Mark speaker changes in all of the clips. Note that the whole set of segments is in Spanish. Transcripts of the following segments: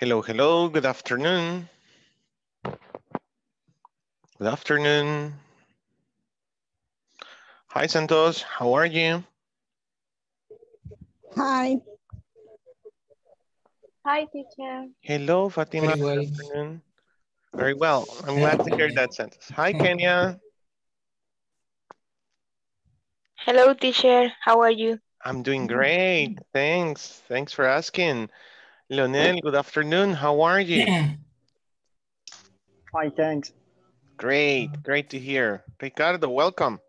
Speaker 1: Hello, hello, good afternoon. Good afternoon. Hi, Santos, how are you?
Speaker 2: Hi.
Speaker 3: Hi, teacher.
Speaker 1: Hello, Fatima,
Speaker 4: Very well.
Speaker 1: good afternoon. Very well, I'm glad to hear that, Santos. Hi, Kenya.
Speaker 3: Hello, teacher. How are you?
Speaker 1: I'm doing great, thanks. Thanks for asking. Leonel, good afternoon, how are you?
Speaker 5: Fine, thanks.
Speaker 1: Great, great to hear. Ricardo, welcome.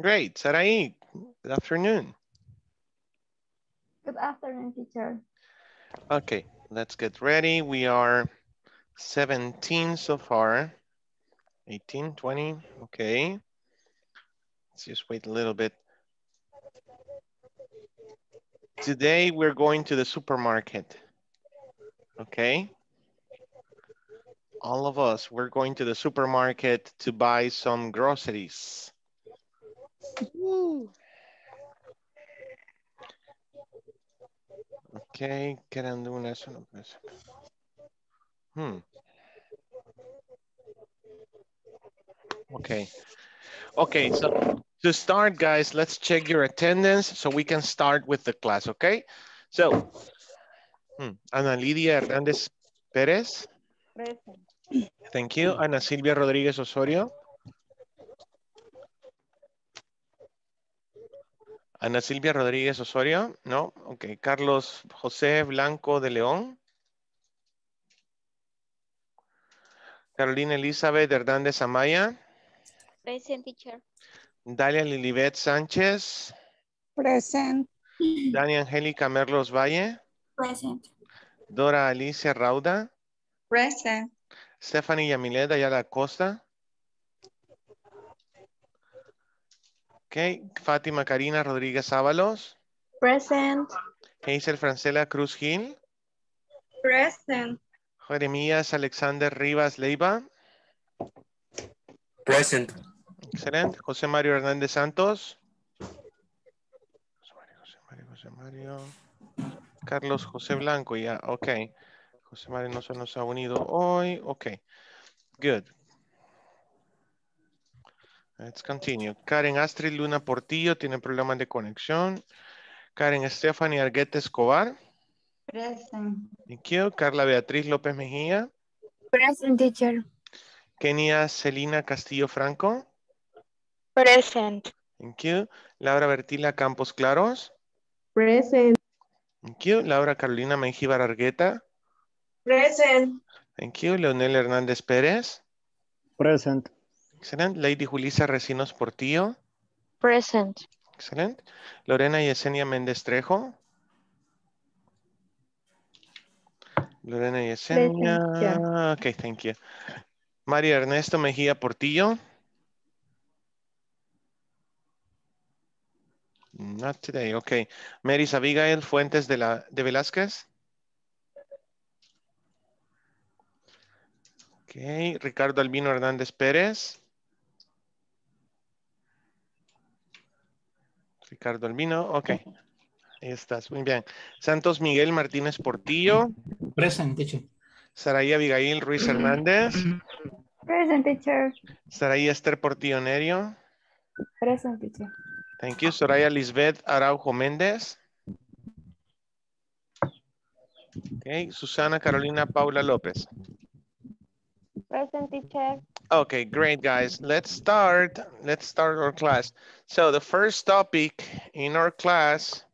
Speaker 1: Great, Sarai, good afternoon.
Speaker 3: Good afternoon, teacher.
Speaker 1: Okay, let's get ready. We are 17 so far. 18, 20, okay. Let's just wait a little bit. Today we're going to the supermarket. Okay. All of us, we're going to the supermarket to buy some groceries. Ok, quedando una eso no puede ser. Hmm. Okay. Okay, so to start, guys, let's check your attendance so we can start with the class, okay? So, hmm, Ana Lidia Hernández Pérez. Present. Thank you. Ana Silvia Rodríguez Osorio. Ana Silvia Rodríguez Osorio, no, ok. Carlos José Blanco de León. Carolina Elizabeth Hernández Amaya.
Speaker 3: Present, teacher.
Speaker 1: Dalia Lilibet Sánchez.
Speaker 2: Present.
Speaker 1: Dani Angélica Merlos Valle.
Speaker 3: Present.
Speaker 1: Dora Alicia Rauda.
Speaker 2: Present.
Speaker 1: Stephanie Yamilet Ayala Costa. Ok. Fátima Karina Rodríguez Ábalos.
Speaker 3: Present.
Speaker 1: Hazel Francela Cruz Gil.
Speaker 2: Present.
Speaker 1: Jeremías Alexander Rivas Leiva.
Speaker 4: Present.
Speaker 1: Excelente. José Mario Hernández Santos. José Mario, José Mario, José Mario. Carlos José Blanco, ya, ok. José Mario no se nos ha unido hoy, ok. Good. Let's continue. Karen Astrid Luna Portillo tiene problemas de conexión. Karen Stephanie Arguete Escobar.
Speaker 2: Present.
Speaker 1: Thank you. Carla Beatriz López Mejía.
Speaker 3: Present, teacher.
Speaker 1: Kenia Celina Castillo Franco.
Speaker 3: Present.
Speaker 1: Thank you. Laura Bertila Campos Claros.
Speaker 2: Present.
Speaker 1: Thank you. Laura Carolina Mengíbar Argueta.
Speaker 2: Present.
Speaker 1: Thank you. Leonel Hernández Pérez.
Speaker 5: Present.
Speaker 1: Excelente. Lady Julisa Recinos Portillo.
Speaker 3: Present.
Speaker 1: Excelente. Lorena Yesenia Méndez Trejo. Lorena Yesenia.
Speaker 2: Present,
Speaker 1: Ok, thank you. María Ernesto Mejía Portillo. Not today, ok. Maris Abigail Fuentes de, la, de Velázquez. Ok, Ricardo Albino Hernández Pérez. Ricardo Albino, ok. Ahí estás, muy bien. Santos Miguel Martínez Portillo.
Speaker 4: Present, teacher.
Speaker 1: Saraí Abigail Ruiz Hernández.
Speaker 3: Present, teacher.
Speaker 1: Saraí Esther Portillo Nerio.
Speaker 3: Present, teacher.
Speaker 1: Thank you. Soraya Lisbeth Araujo Méndez. Okay. Susana Carolina Paula López.
Speaker 3: Present, teacher.
Speaker 1: Okay, great guys. Let's start. Let's start our class. So the first topic in our class,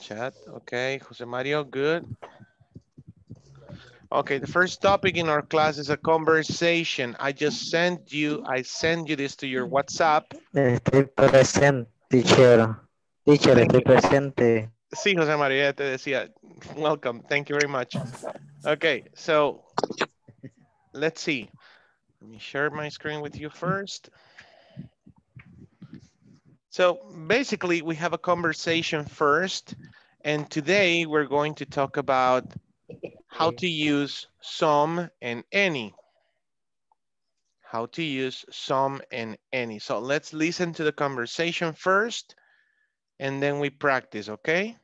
Speaker 1: chat, okay, Jose Mario, good. Okay, the first topic in our class is a conversation. I just sent you, I send you this to your WhatsApp.
Speaker 6: Estoy presente, teacher. Teacher, estoy presente.
Speaker 1: Sí, Jose María, te decía. Welcome. Thank you very much. Okay, so let's see. Let me share my screen with you first. So basically, we have a conversation first, and today we're going to talk about how to use some and any. How to use some and any. So let's listen to the conversation first, and then we practice, okay?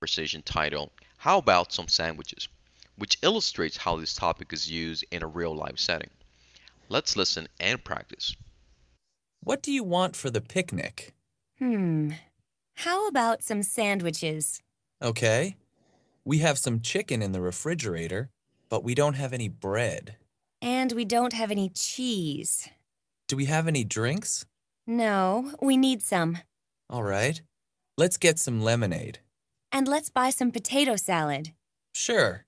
Speaker 4: conversation titled, How About Some Sandwiches? which illustrates how this topic is used in a real life setting. Let's listen and practice.
Speaker 5: What do you want for the picnic?
Speaker 7: Hmm. How about some sandwiches?
Speaker 5: Okay. We have some chicken in the refrigerator, but we don't have any bread.
Speaker 7: And we don't have any cheese.
Speaker 5: Do we have any drinks?
Speaker 7: No, we need some.
Speaker 5: All right. Let's get some lemonade.
Speaker 7: And let's buy some potato salad.
Speaker 5: Sure.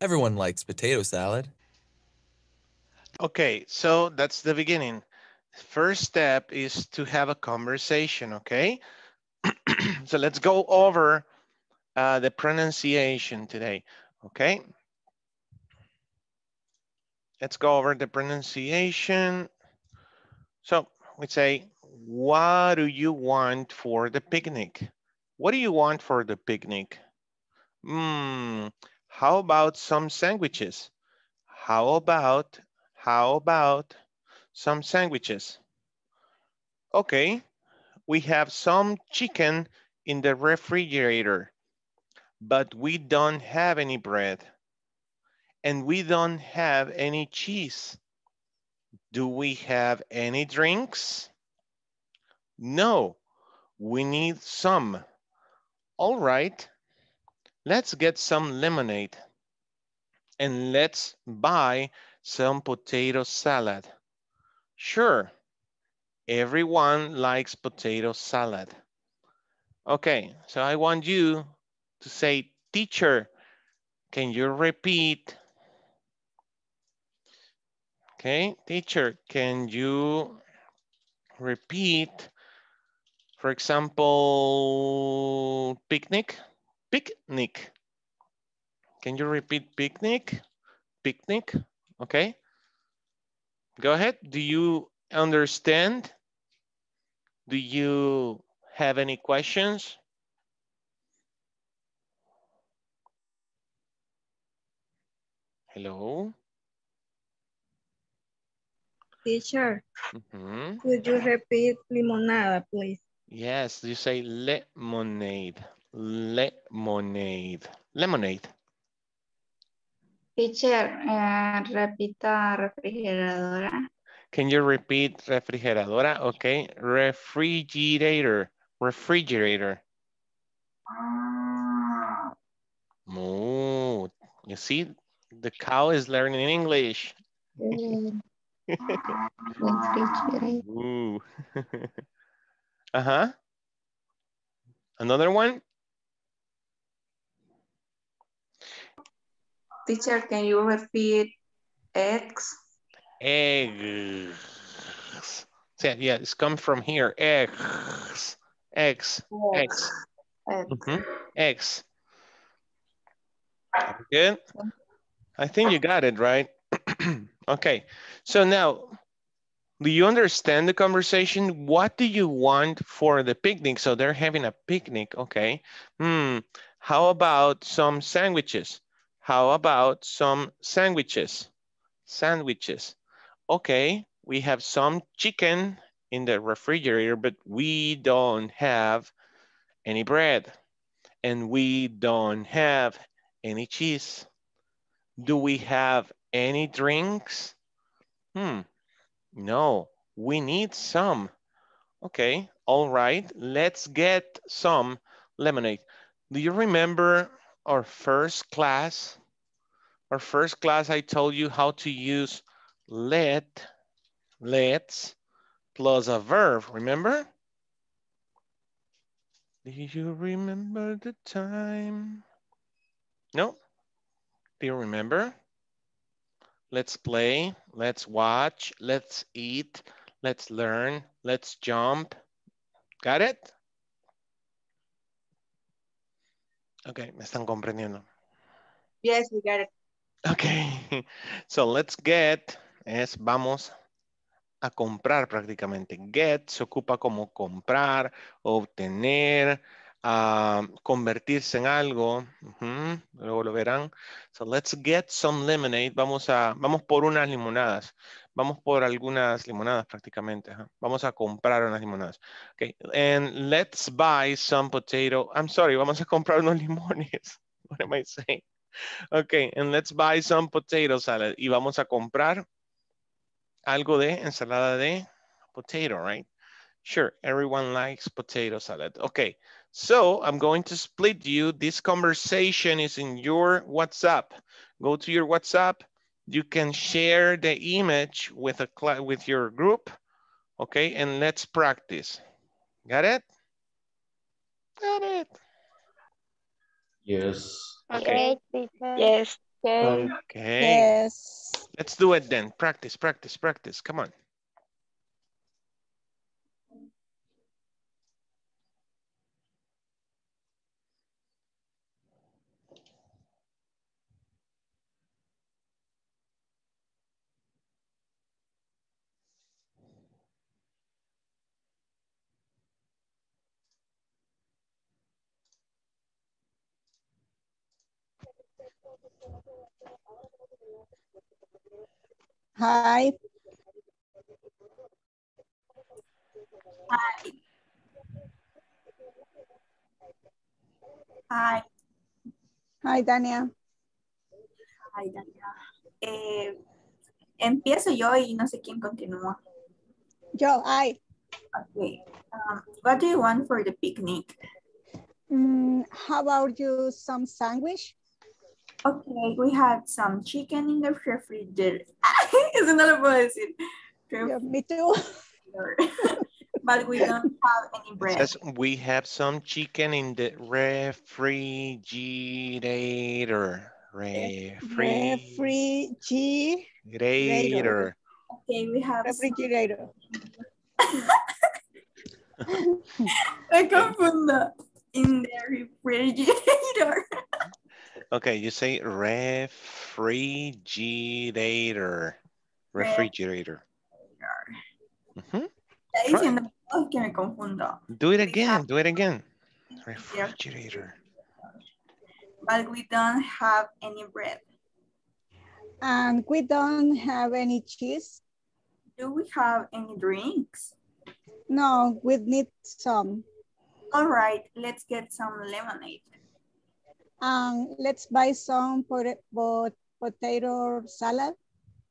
Speaker 5: Everyone likes potato salad.
Speaker 1: Okay, so that's the beginning. First step is to have a conversation, okay? So let's go over uh, the pronunciation today, okay? Let's go over the pronunciation. So we say, what do you want for the picnic? What do you want for the picnic? Hmm, how about some sandwiches? How about, how about some sandwiches? Okay, we have some chicken in the refrigerator, but we don't have any bread. And we don't have any cheese. Do we have any drinks? No, we need some. All right, let's get some lemonade and let's buy some potato salad. Sure, everyone likes potato salad. Okay, so I want you to say, teacher, can you repeat? Okay, teacher, can you repeat, for example, picnic? Picnic. Can you repeat picnic? Picnic, okay. Go ahead, do you understand? Do you have any questions? Hello?
Speaker 2: Teacher,
Speaker 1: Mhm.
Speaker 2: could you repeat limonada, please?
Speaker 1: Yes, you say lemonade, lemonade, lemonade.
Speaker 3: Teacher, eh, repita refrigeradora.
Speaker 1: Can you repeat refrigeradora? Okay, refrigerator, refrigerator. Moo. You see, the cow is learning English.
Speaker 3: Refrigerator.
Speaker 1: Uh-huh. Another one?
Speaker 2: Teacher, can you repeat eggs?
Speaker 1: Eggs. So, yeah, it's come from here. Eggs. Eggs. Eggs.
Speaker 3: Eggs.
Speaker 1: Mhm. Eggs. Good. I think you got it, right? okay. So now, do you understand the conversation? What do you want for the picnic? So they're having a picnic. Okay. Hmm. How about some sandwiches? How about some sandwiches? Sandwiches. Okay. We have some chicken in the refrigerator, but we don't have any bread and we don't have any cheese. Do we have any drinks? Hmm, no, we need some. Okay, all right, let's get some lemonade. Do you remember our first class? Our first class, I told you how to use let, let's, plus a verb, remember? Do you remember the time? No? Do you remember? Let's play, let's watch, let's eat, let's learn, let's jump. Got it? Okay, me están comprendiendo.
Speaker 2: Yes, we got it.
Speaker 1: Okay, so let's get es vamos a comprar prácticamente. Get se ocupa como comprar, obtener, ah, convertirse en algo. Luego lo verán. So let's get some lemonade. Vamos a, vamos por unas limonadas. Vamos por algunas limonadas prácticamente. Vamos a comprar unas limonadas. Okay, and let's buy some potato. I'm sorry, vamos a comprar unos limones. What am I saying? Okay, and let's buy some potato salad. Y vamos a comprar algo de ensalada de potato, right? Sure, everyone likes potato salad. Okay, so I'm going to split you. This conversation is in your WhatsApp. Go to your WhatsApp. You can share the image with a cla- with your group. Okay, and let's practice. Got it? Got it.
Speaker 8: Yes.
Speaker 1: Okay.
Speaker 2: Yes.
Speaker 8: Okay.
Speaker 1: Okay.
Speaker 2: Yes.
Speaker 1: Let's do it then. Practice, practice, practice. Come on.
Speaker 2: Hi.
Speaker 9: Hi,
Speaker 2: Hi, Hi, Tania.
Speaker 9: hi, Dania. Eh, empiezo yo y no sé quién continúa.
Speaker 2: Yo, hi.
Speaker 9: Okay. Um, what do you want for the picnic?
Speaker 2: Mm, how about you some sandwich?
Speaker 9: Okay, we had some chicken in the refrigerator. Eso no lo puedo decir.
Speaker 2: Yeah, me too.
Speaker 9: But we don't have any
Speaker 1: It
Speaker 9: bread.
Speaker 1: says we have some chicken in the refrigerator. Refrigerator.
Speaker 2: Refrigerator.
Speaker 9: Okay, we have some-
Speaker 2: Refrigerator.
Speaker 9: Me confundo. In the refrigerator.
Speaker 1: Okay, you say refrigerator. Refrigerator. Mm-hmm.
Speaker 9: Está diciendo oh, que me confundo.
Speaker 1: Do it again, do it again.
Speaker 9: Yeah.
Speaker 1: Refrigerator.
Speaker 9: But we don't have any bread.
Speaker 2: And we don't have any cheese.
Speaker 9: Do we have any drinks?
Speaker 2: No, we need some.
Speaker 9: All right, let's get some lemonade.
Speaker 2: Um, let's buy some pot- pot- potato salad.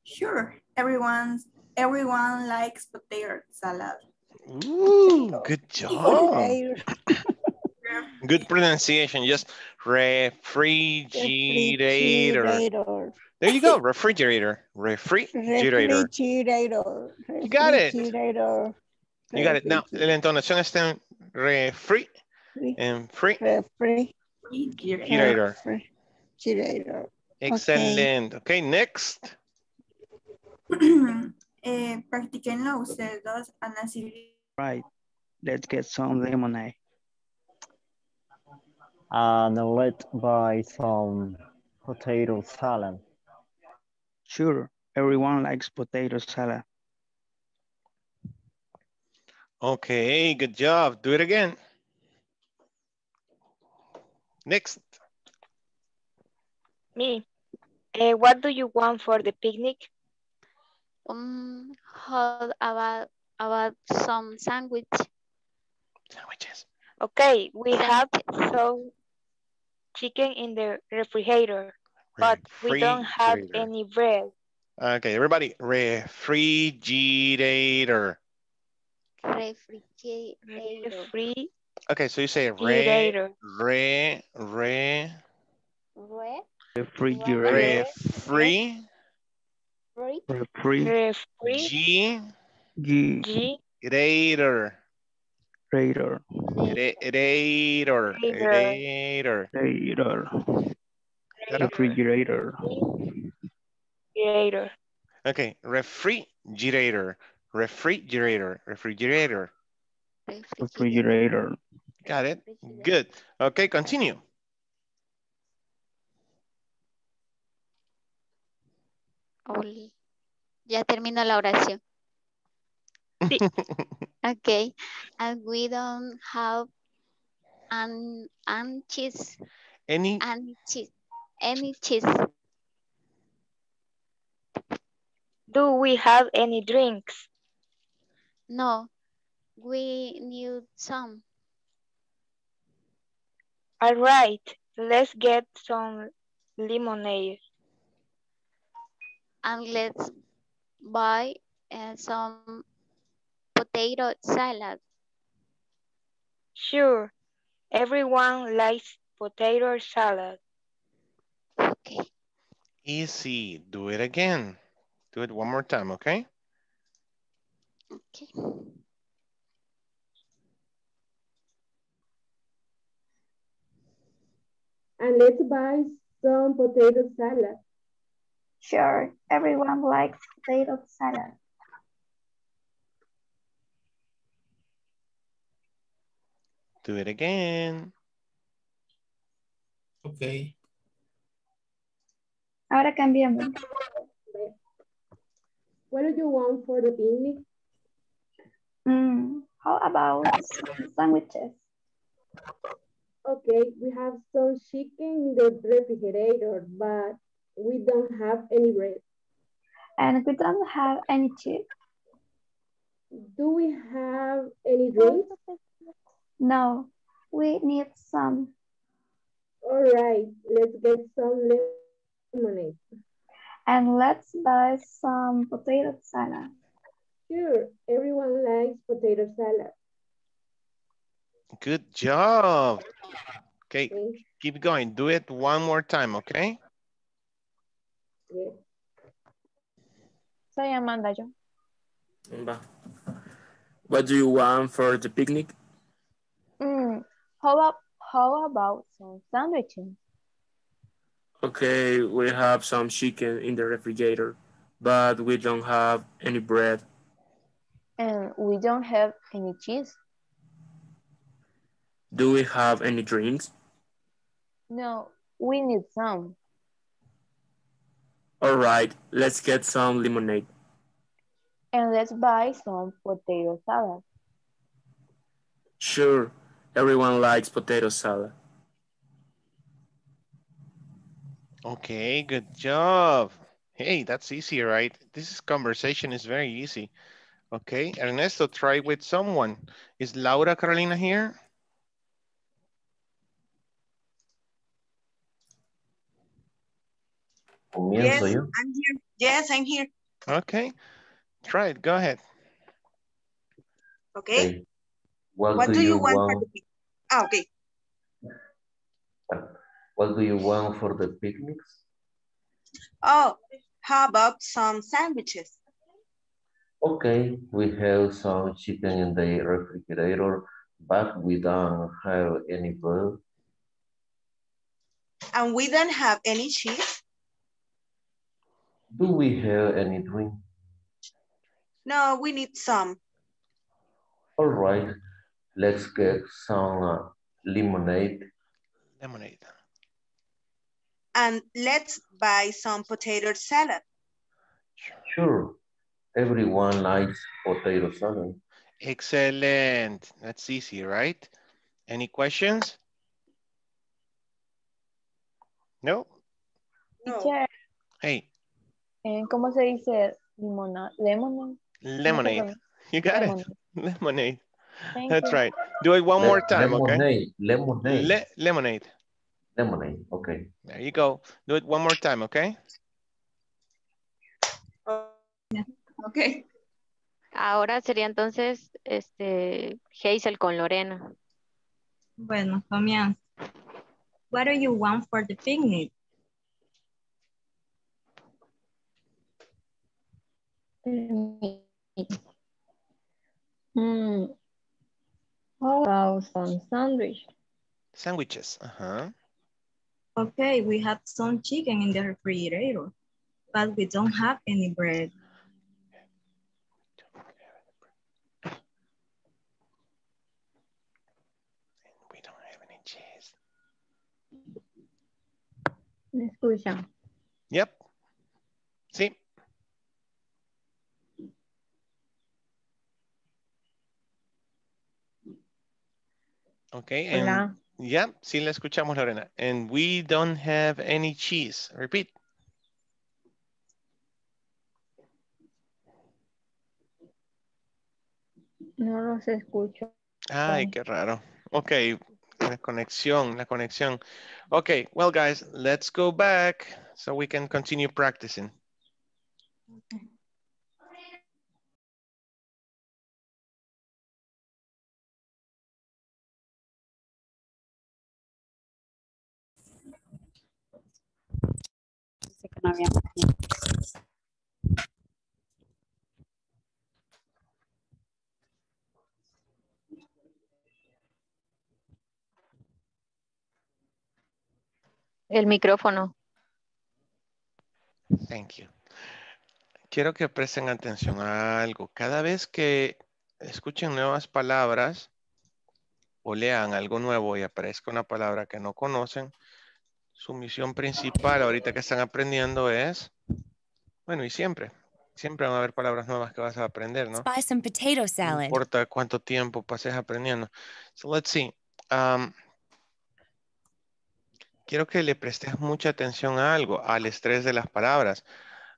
Speaker 9: Sure, everyone's everyone likes potato salad.
Speaker 1: Ooh, good job.
Speaker 2: Potato-
Speaker 1: Good pronunciation. Just refrigerator.
Speaker 2: Refrigerator.
Speaker 1: There you go. Refrigerator. Refrigerator.
Speaker 2: Refrigerator.
Speaker 1: You got it.
Speaker 2: Refrigerator.
Speaker 1: You got it. Now, la entonación está en refri, en free.
Speaker 2: Refrigerator.
Speaker 1: Refrigerator.
Speaker 2: Refrigerator.
Speaker 1: Excelente. Okay, next.
Speaker 9: eh, practiquenlo ustedes dos, Ana
Speaker 10: Right. Let's get some lemonade.
Speaker 6: And let's buy some potato salad.
Speaker 10: Sure, everyone likes potato salad.
Speaker 1: Okay, good job. Do it again. Next.
Speaker 11: Me. Eh, what do you want for the picnic?
Speaker 3: Um, how about about some sandwich?
Speaker 1: Sandwiches.
Speaker 11: Okay, we have some chicken in the refrigerator, but we don't have any bread.
Speaker 1: Okay, everybody. Refrigerator.
Speaker 3: Refrigerator.
Speaker 11: Refrigerator.
Speaker 1: Okay, so you say re, re, re,
Speaker 3: Re-
Speaker 10: Refrigerator.
Speaker 1: refri,
Speaker 3: re-
Speaker 10: Refrigerator.
Speaker 1: G,
Speaker 11: G,
Speaker 1: grader,
Speaker 10: Refrigerator.
Speaker 1: Re- Rator,
Speaker 11: Rator.
Speaker 1: rator.
Speaker 10: Refrigerator.
Speaker 11: refrigerator.
Speaker 1: Okay, refrigerator, refrigerator, refrigerator.
Speaker 10: Refrigerator.
Speaker 1: Got it? Good. Okay, continue.
Speaker 3: Oli. Ya terminó la oración. Okay. And we don't have an, an cheese.
Speaker 1: Any
Speaker 3: Any cheese. Any cheese.
Speaker 11: Do we have any drinks?
Speaker 3: No, we need some.
Speaker 11: All right, let's get some lemonade.
Speaker 3: And let's buy uh, some potato salad.
Speaker 11: Sure, everyone likes potato salad.
Speaker 3: Okay.
Speaker 1: Easy. Do it again. Do it one more time, okay?
Speaker 3: Okay.
Speaker 8: And let's buy some potato salad.
Speaker 9: Sure, everyone likes potato salad.
Speaker 1: Do it again.
Speaker 12: Okay.
Speaker 9: Ahora cambiamos.
Speaker 8: What do you want for the picnic?
Speaker 9: Mm, how about some sandwiches?
Speaker 8: Okay, we have some chicken in the refrigerator, but we don't have any bread.
Speaker 9: And we don't have any cheese.
Speaker 8: Do we have any drinks?
Speaker 9: No, we need some.
Speaker 8: All right, let's get some lemonade.
Speaker 9: And let's buy some potato salad.
Speaker 8: Sure, everyone likes potato salad.
Speaker 1: Good job. Okay,
Speaker 8: Okay,
Speaker 1: keep going. Do it one more time, okay?
Speaker 8: yeah.
Speaker 13: Soy Amanda yo.
Speaker 12: What do you want for the picnic?
Speaker 13: Mm, how about how about some sandwiches?
Speaker 12: Okay, we have some chicken in the refrigerator, but we don't have any bread.
Speaker 13: And we don't have any cheese.
Speaker 12: Do we have any drinks?
Speaker 13: No, we need some.
Speaker 12: All right, let's get some lemonade.
Speaker 13: And let's buy some potato salad.
Speaker 12: Sure, everyone likes potato salad.
Speaker 1: Okay, good job. Hey, that's easy, right? This conversation is very easy. Okay, Ernesto, try with someone. Is Laura Carolina here?
Speaker 14: Yes,
Speaker 15: yo.
Speaker 14: I'm here. Yes, I'm here.
Speaker 1: Okay, try it, go ahead.
Speaker 14: Okay.
Speaker 15: Okay. What,
Speaker 14: What
Speaker 15: do, you
Speaker 14: want,
Speaker 15: want?
Speaker 14: for the pic- Ah, okay.
Speaker 15: What do you want for the picnics?
Speaker 14: Oh, how about some sandwiches?
Speaker 15: Okay, we have some chicken in the refrigerator, but we don't have any bread.
Speaker 14: And we don't have any cheese?
Speaker 15: Do we have any drink?
Speaker 14: No, we need some.
Speaker 15: All right, let's get some uh, lemonade.
Speaker 1: Lemonade.
Speaker 14: And let's buy some potato salad.
Speaker 15: Sure, everyone likes potato salad.
Speaker 1: Excellent. That's easy, right? Any questions? No?
Speaker 13: Teacher,
Speaker 1: Hey,
Speaker 13: ¿cómo se dice limona? Lemon?
Speaker 1: lemonade. You got it. Lemonade.
Speaker 13: Thank
Speaker 1: That's
Speaker 13: you.
Speaker 1: right. Do it one
Speaker 15: Le-
Speaker 1: more time, okay?
Speaker 15: lemonade, Lemonade,
Speaker 1: Le lemonade.
Speaker 15: lemonade, okay.
Speaker 1: There you go. Do it one more time, okay?
Speaker 14: Okay.
Speaker 16: Ahora sería entonces este Hazel con Lorena.
Speaker 17: Bueno, comienzo. What do you want for the picnic?
Speaker 13: Hmm. How about some sandwich?
Speaker 1: Sandwiches. Uh-huh.
Speaker 17: Okay, we have some chicken in the refrigerator, but we don't have any bread.
Speaker 1: We don't have any cheese.
Speaker 13: ¿Me escuchan?
Speaker 1: Okay.
Speaker 13: Hola.
Speaker 1: And, yeah, sí la escuchamos, Lorena. And we don't have any cheese. Repeat.
Speaker 11: No los escucho.
Speaker 1: Ay, qué raro. Okay, la conexión, la conexión. Okay, well, guys, let's go back so we can continue practicing.
Speaker 18: No había más tiempo.
Speaker 16: El micrófono.
Speaker 1: Thank you. Quiero que presten atención a algo. Cada vez que escuchen nuevas palabras o lean algo nuevo y aparezca una palabra que no conocen, su misión principal ahorita que están aprendiendo es, bueno, y siempre, siempre van a haber palabras nuevas que vas a aprender, ¿no?
Speaker 7: Buy some potato
Speaker 1: No
Speaker 7: salad.
Speaker 1: importa cuánto tiempo pases aprendiendo. So let's see. Um, quiero que le prestes mucha atención a algo, al estrés de las palabras.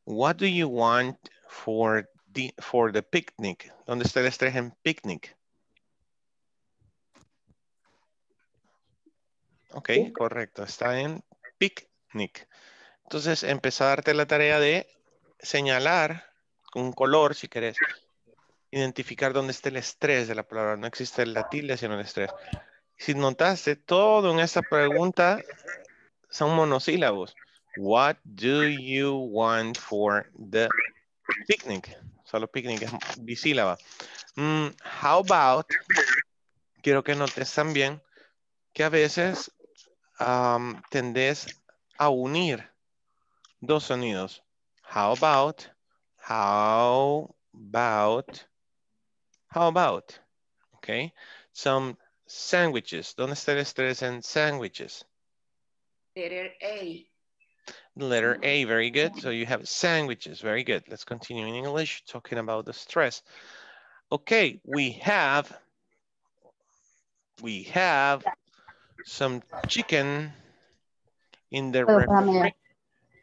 Speaker 1: What do you want for the, for the picnic? ¿Dónde está el estrés en picnic? Ok, correcto. Está en picnic. Entonces, empieza a darte la tarea de señalar con un color, si querés, identificar dónde está el estrés de la palabra. No existe la tilde, sino el estrés. Si notaste, todo en esta pregunta son monosílabos. What do you want for the picnic? Solo picnic es bisílaba. Mm, how about, quiero que notes también que a veces am, tendés a unir dos sonidos. How about, how about, how about, okay? Some sandwiches. ¿Dónde está el estrés en sandwiches?
Speaker 19: Letter A.
Speaker 1: Letter A, very good. So you have sandwiches, very good. Let's continue in English, talking about the stress. Okay, we have, we have some chicken in the,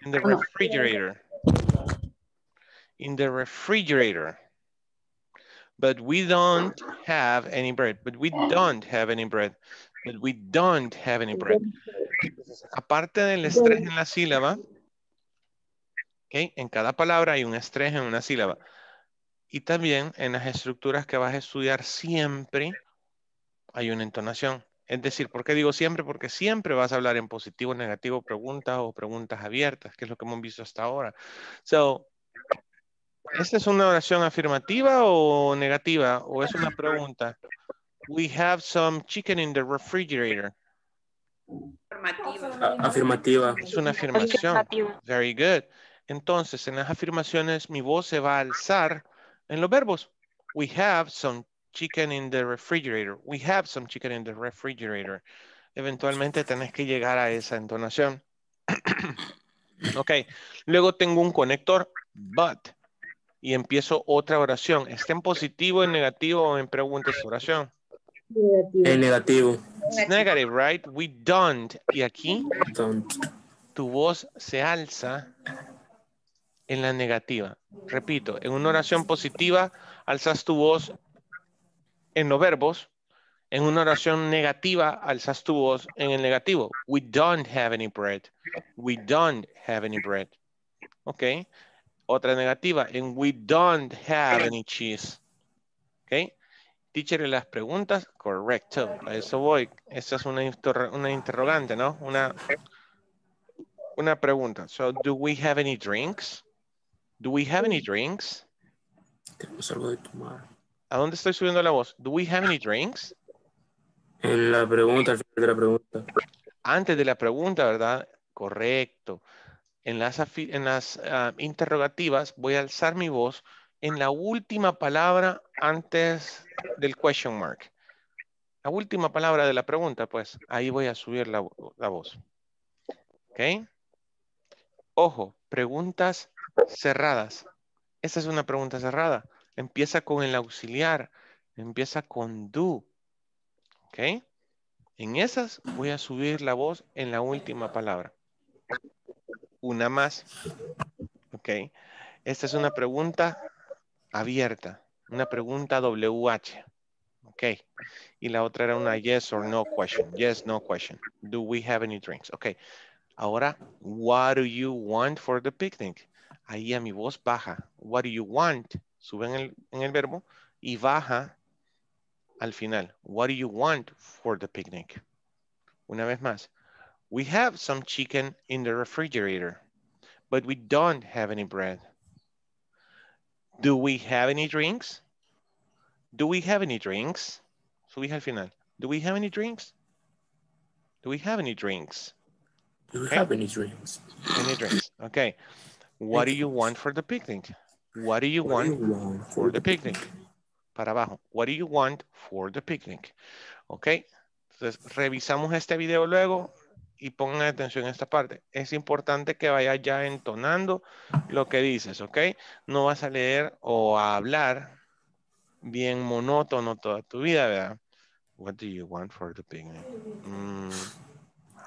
Speaker 1: in the refrigerator. In the refrigerator. But we don't have any bread. But we don't have any bread. But we don't have any bread. Aparte del estrés en la sílaba, ¿ok? en cada palabra hay un estrés en una sílaba. Y también en las estructuras que vas a estudiar siempre hay una entonación. Es decir, ¿por qué digo siempre? Porque siempre vas a hablar en positivo, negativo, preguntas o preguntas abiertas, que es lo que hemos visto hasta ahora. So, ¿esta es una oración afirmativa o negativa? ¿O es una pregunta? We have some chicken in the refrigerator.
Speaker 12: A- afirmativa.
Speaker 1: Es una afirmación. Very good. Entonces, en las afirmaciones, mi voz se va a alzar en los verbos. We have some chicken in the refrigerator. We have some chicken in the refrigerator. Eventualmente tenés que llegar a esa entonación. ok. Luego tengo un conector, but. Y empiezo otra oración. ¿Está en positivo, en negativo o en pregunta esta oración?
Speaker 12: En negativo.
Speaker 1: It's negative, right? We don't. Y aquí
Speaker 12: Don't.
Speaker 1: tu voz se alza en la negativa. Repito, en una oración positiva alzas tu voz en los verbos. En una oración negativa alzas tu voz en el negativo. We don't have any bread. We don't have any bread. Ok. Otra negativa. En we don't have any cheese. Ok. Teacher, ¿y las preguntas? Correcto. A eso voy. Esta es una, interro- una interrogante, ¿no? Una, una pregunta. So, do we have any drinks? Do we have any drinks?
Speaker 12: Tenemos algo de tomar.
Speaker 1: ¿A dónde estoy subiendo la voz? Do we have any drinks?
Speaker 12: En la pregunta, al final de la pregunta.
Speaker 1: Antes de la pregunta, ¿verdad? Correcto. En las, afi- en las ah, interrogativas voy a alzar mi voz en la última palabra antes del question mark. La última palabra de la pregunta, pues ahí voy a subir la, la voz. ¿Ok? Ojo, preguntas cerradas. Esta es una pregunta cerrada. Empieza con el auxiliar. Empieza con do. ¿Ok? En esas voy a subir la voz en la última palabra. Una más. ¿Ok? Esta es una pregunta abierta. Una pregunta WH. Ok. Y la otra era una yes or no question. Yes, no question. Do we have any drinks? Ok. Ahora, what do you want for the picnic? Ahí a mi voz baja. What do you want? Sube en el, en el verbo y baja al final. What do you want for the picnic? Una vez más. We have some chicken in the refrigerator, but we don't have any bread. Do we have any drinks? Do we have any drinks? Subí al final. Do we have any drinks? Do we have any drinks?
Speaker 12: Do we
Speaker 1: Okay.
Speaker 12: have any drinks?
Speaker 1: Any drinks? Okay. What do you want for the picnic? What do you want for the picnic? Para abajo. What do you want for the picnic? Ok. Entonces, revisamos este video luego y pongan atención a esta parte. Es importante que vayas ya entonando lo que dices, ¿ok? No vas a leer o a hablar bien monótono toda tu vida, ¿verdad? What do you want for the picnic? Mm,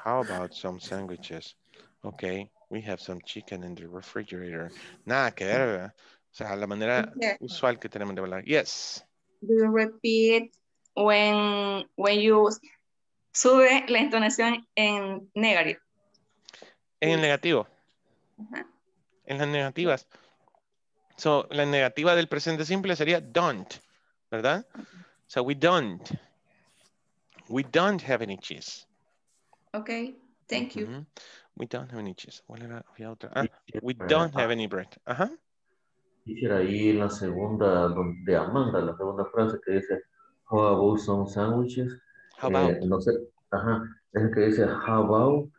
Speaker 1: how about some sandwiches? Okay, we have some chicken in the refrigerator. Nada que ver, ¿verdad? O sea, la manera
Speaker 19: Yeah.
Speaker 1: usual que tenemos de hablar. Yes.
Speaker 19: Do you repeat when, when you sube la entonación en negative?
Speaker 1: En el negativo.
Speaker 19: Ajá.
Speaker 1: En las negativas. So, la negativa del presente simple sería don't, ¿verdad? So, we don't. We don't have any cheese.
Speaker 19: Okay, thank you.
Speaker 1: Ujú. We don't have any cheese. ¿Cuál era? Había otra. Ah, we don't have any bread. Ajá.
Speaker 15: Quisiera ir la segunda de Amanda, la segunda frase que dice How about some sandwiches?
Speaker 1: How
Speaker 15: Eh,
Speaker 1: about?
Speaker 15: no sé, ajá, es el que dice How about.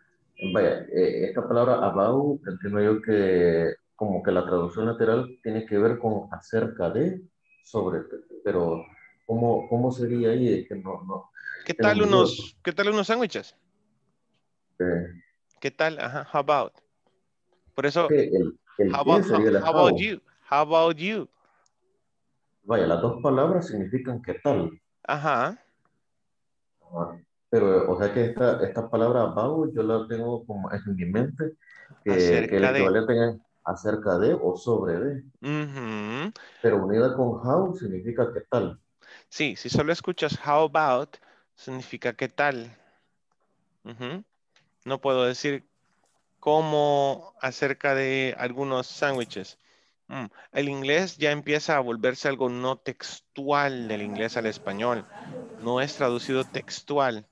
Speaker 15: Vaya, eh, esta palabra about, entiendo yo que como que la traducción lateral tiene que ver con acerca de, sobre, pero ¿cómo, cómo sería ahí? Es que no, no.
Speaker 1: ¿Qué tal unos, qué tal unos sándwiches?
Speaker 15: eh,
Speaker 1: ¿Qué tal? Ajá, how about? Por eso,
Speaker 15: el, el
Speaker 1: how about,
Speaker 15: el
Speaker 1: how about
Speaker 15: how.
Speaker 1: you? How about you?
Speaker 15: Vaya, las dos palabras significan qué tal.
Speaker 1: Ajá.
Speaker 15: Ah, Pero, o sea que esta, esta palabra about yo la tengo como en mi mente, que, que el
Speaker 1: Acerca de.
Speaker 15: equivalente es acerca de o sobre de,
Speaker 1: Ujú.
Speaker 15: pero unida con how significa qué tal.
Speaker 1: Sí, si solo escuchas how about, significa qué tal. Ujú. No puedo decir cómo acerca de algunos sándwiches. Mm, El inglés ya empieza a volverse algo no textual del inglés al español. No es traducido textual.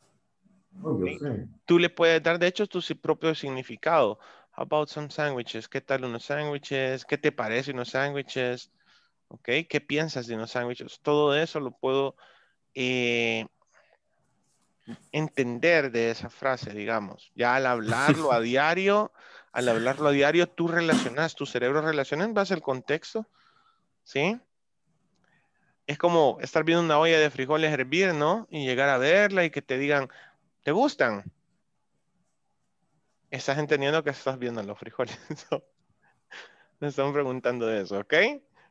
Speaker 15: Sé.
Speaker 1: Tú le puedes dar, de hecho, tu propio significado. How about some sandwiches? ¿Qué tal unos sándwiches? ¿Qué te parece unos sándwiches? ¿Ok? ¿Qué piensas de unos sándwiches? Todo eso lo puedo eh, entender de esa frase, digamos. Ya al hablarlo a diario, al hablarlo a diario, tú relacionas, tu cerebro relaciona en base al contexto, ¿sí? Es como estar viendo una olla de frijoles hervir, ¿no? Y llegar a verla y que te digan, ¿te gustan? Estás entendiendo que estás viendo los frijoles. Me están preguntando eso, ¿ok?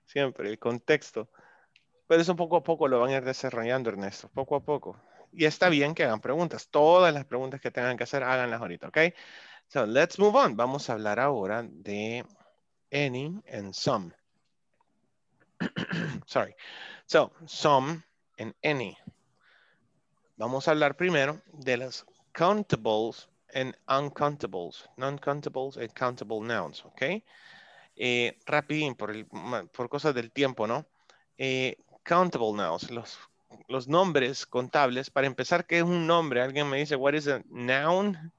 Speaker 1: Siempre, el contexto. Pero eso poco a poco lo van a ir desarrollando, Ernesto, poco a poco. Y está bien que hagan preguntas. Todas las preguntas que tengan que hacer, háganlas ahorita, ¿ok? So, let's move on. Vamos a hablar ahora de any and some. Sorry. So, some and any. Vamos a hablar primero de las countables and uncountables. Non-countables and countable nouns, ¿ok? Eh, por, el- por cosas del tiempo, ¿no? Eh, countable nouns, los, los nombres contables. Para empezar, ¿qué es un nombre? Alguien me dice, what is a noun?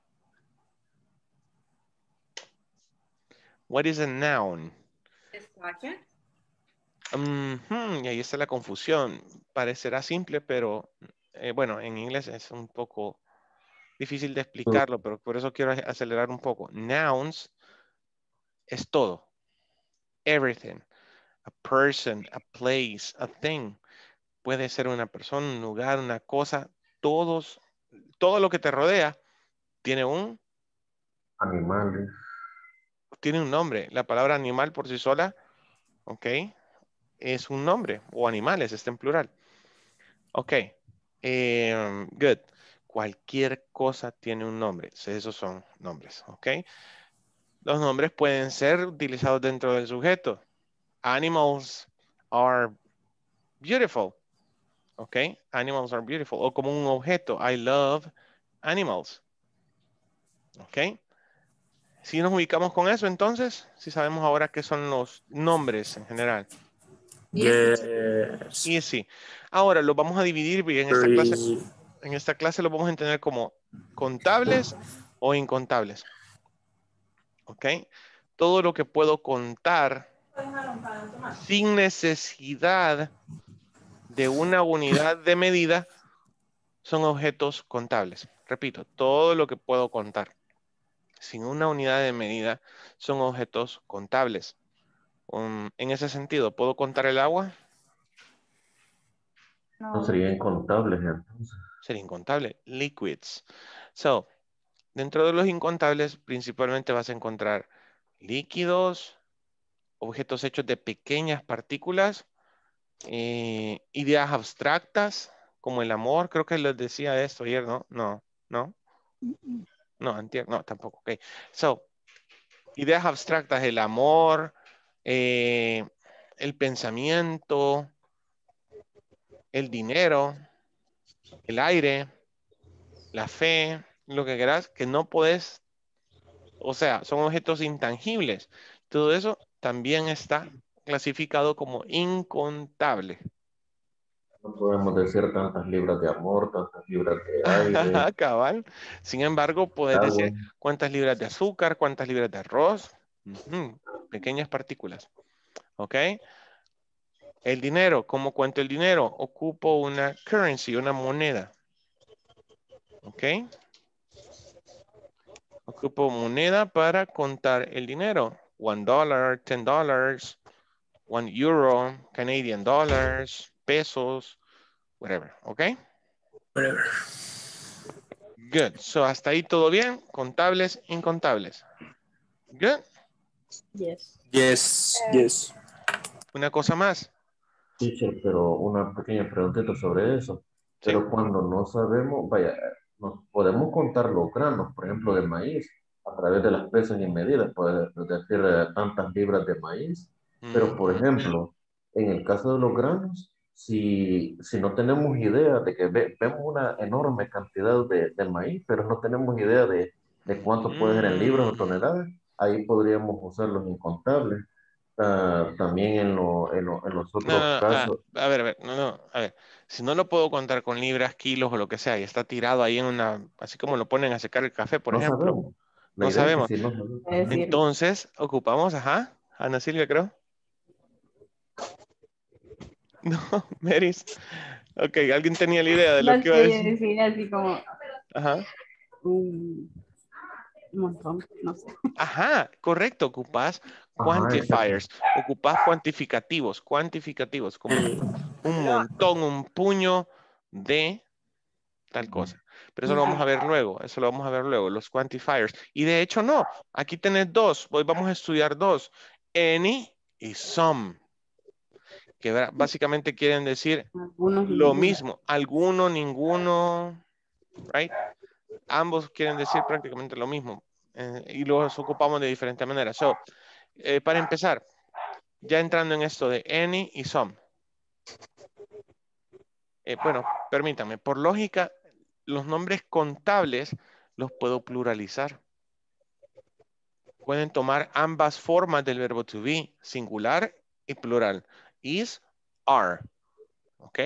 Speaker 1: What is a noun?
Speaker 19: Despacha.
Speaker 1: Ujú, y ahí está la confusión. Parecerá simple, pero eh, bueno, en inglés es un poco difícil de explicarlo, pero por eso quiero ac- acelerar un poco. Nouns es todo. Everything. A person, a place, a thing. Puede ser una persona, un lugar, una cosa. Todos, todo lo que te rodea tiene un,
Speaker 15: Animales.
Speaker 1: Tiene un nombre. La palabra animal por sí sola, ¿ok? Es un nombre. O animales, está en plural. Ok. Em, good. Cualquier cosa tiene un nombre. Esos son nombres. Ok. Los nombres pueden ser utilizados dentro del sujeto. Animals are beautiful. ¿Ok? Animals are beautiful. O como un objeto. I love animals. ¿Ok? Si nos ubicamos con eso, entonces, si sabemos ahora qué son los nombres en general.
Speaker 12: Yes.
Speaker 1: Y sí. Ahora lo vamos a dividir bien en esta clase. En esta clase lo vamos a entender como contables o incontables. ¿Ok? Todo lo que puedo contar sin necesidad de una unidad de medida son objetos contables. Repito, todo lo que puedo contar sin una unidad de medida son objetos contables. Um, en ese sentido, ¿puedo contar el agua?
Speaker 15: No sería incontable entonces.
Speaker 1: Sería incontable. Liquids. So, dentro de los incontables, principalmente vas a encontrar líquidos, objetos hechos de pequeñas partículas, eh, ideas abstractas, como el amor, creo que les decía esto ayer, ¿no? No, no. No, no, tampoco. Ok. So, ideas abstractas, el amor, eh, el pensamiento, el dinero, el aire, la fe, lo que quieras, que no puedes, o sea, son objetos intangibles. Todo eso también está clasificado como incontable.
Speaker 15: No podemos decir tantas libras de amor, tantas libras de aire.
Speaker 1: Cabal. Sin embargo, puedes decir cuántas libras de azúcar, cuántas libras de arroz. Pequeñas partículas. ¿Ok? El dinero, ¿cómo cuento el dinero? Ocupo una currency, una moneda. ¿Ok? Ocupo moneda para contar el dinero. One dollar, ten dollars, one euro, Canadian dollars, pesos, whatever. ¿Ok?
Speaker 12: Whatever.
Speaker 1: Good. So hasta ahí todo bien. Contables, incontables. Good.
Speaker 11: Yes.
Speaker 12: Yes, yes.
Speaker 1: Una cosa más.
Speaker 15: Teacher, pero una pequeña preguntita sobre eso. Pero cuando no sabemos, vaya, nos podemos contar los granos, por ejemplo, de maíz, a través de las pesas y medidas, puede decir eh, tantas libras de maíz. Pero, por ejemplo, en el caso de los granos, si, si no tenemos idea de que ve- vemos una enorme cantidad de, de maíz, pero no tenemos idea de, de cuánto puede ser en libras o toneladas, ahí podríamos usar los incontables. Ah, también en, lo- en, lo- en los otros
Speaker 1: No, no, ah,
Speaker 15: casos.
Speaker 1: a ver, a ver, no, no, a ver. Si no lo puedo contar con libras, kilos o lo que sea, y está tirado ahí en una, así como lo ponen a secar el café, por
Speaker 15: No
Speaker 1: ejemplo.
Speaker 15: sabemos.
Speaker 1: No sabemos.
Speaker 15: no sabemos.
Speaker 1: Entonces, ocupamos, ajá, Ana Silvia, creo. No, Meris. Ok, alguien tenía la idea de lo
Speaker 18: No
Speaker 1: que iba a decir.
Speaker 18: decir así como
Speaker 1: Ajá.
Speaker 18: un montón, no sé.
Speaker 1: Ajá, correcto, ocupas quantifiers, ocupas cuantificativos, cuantificativos, como un montón, un puño de tal cosa. Pero eso lo vamos a ver luego, eso lo vamos a ver luego, los quantifiers. Y de hecho no, aquí tenés dos, hoy vamos a estudiar dos, any y some, que básicamente quieren decir
Speaker 18: Algunos
Speaker 1: lo mismo, alguno, ninguno, right? Ambos quieren decir prácticamente lo mismo eh, y los ocupamos de diferente manera. So, eh, para empezar, ya entrando en esto de any y some. Eh, bueno, permítanme, por lógica, los nombres contables los puedo pluralizar. Pueden tomar ambas formas del verbo to be, singular y plural. Is, are. ¿Ok?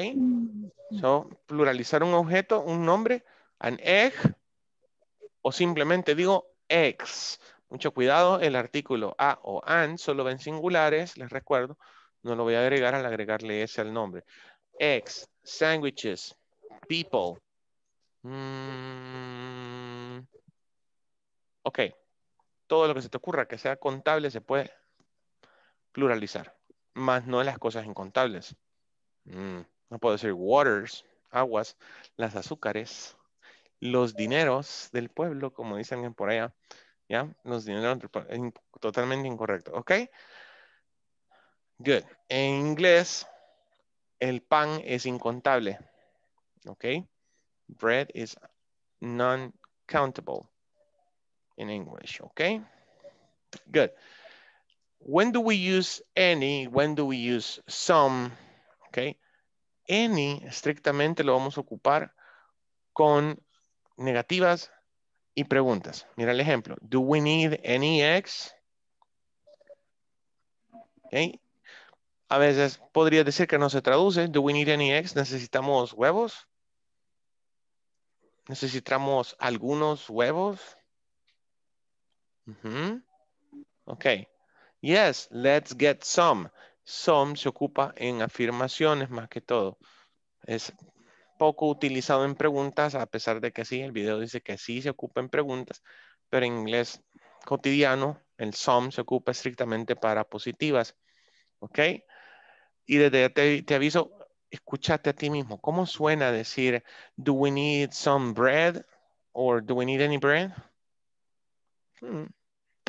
Speaker 1: So, pluralizar un objeto, un nombre, an egg, o simplemente digo eggs. Mucho cuidado, el artículo a o an solo ven singulares, les recuerdo. No lo voy a agregar al agregarle ese al nombre. Eggs, sandwiches, people. Mm, ok. Todo lo que se te ocurra que sea contable se puede pluralizar, más no las cosas incontables. Mm, no puedo decir waters, aguas, las azúcares, los dineros del pueblo, como dicen en por allá. ¿Ya? Los dineros del pueblo. Totalmente incorrecto. ¿Ok? Good. En inglés, el pan es incontable. ¿Ok? Bread is non-countable in English. ¿Ok? Good. When do we use any? When do we use some? Okay. any estrictamente lo vamos a ocupar con negativas y preguntas. Mira el ejemplo. Do we need any eggs? Okay. A veces podría decir que no se traduce. Do we need any eggs? ¿Necesitamos huevos? ¿Necesitamos algunos huevos? Ujú. Ok. Yes, let's get some. Some se ocupa en afirmaciones más que todo. Es poco utilizado en preguntas, a pesar de que sí, el video dice que sí se ocupa en preguntas, pero en inglés cotidiano, el some se ocupa estrictamente para positivas. ¿Ok? Y desde ya te, te aviso, escúchate a ti mismo. ¿Cómo suena decir, do we need some bread? Or do we need any bread? Hmm.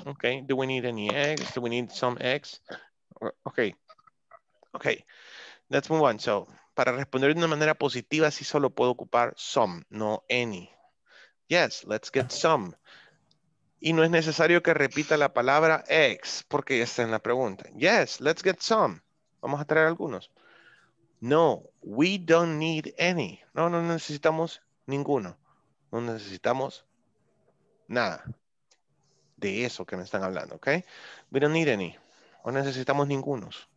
Speaker 1: Okay. Do we need any eggs? Do we need some eggs? Okay. Okay. Let's move on. So, para responder de una manera positiva, sí solo puedo ocupar some, no any. Yes, let's get some. Y no es necesario que repita la palabra eggs porque ya está en la pregunta. Yes, let's get some. Vamos a traer algunos. No, we don't need any. No, no necesitamos ninguno. No necesitamos nada de eso que me están hablando, ¿ok? We don't need any. No necesitamos ningunos.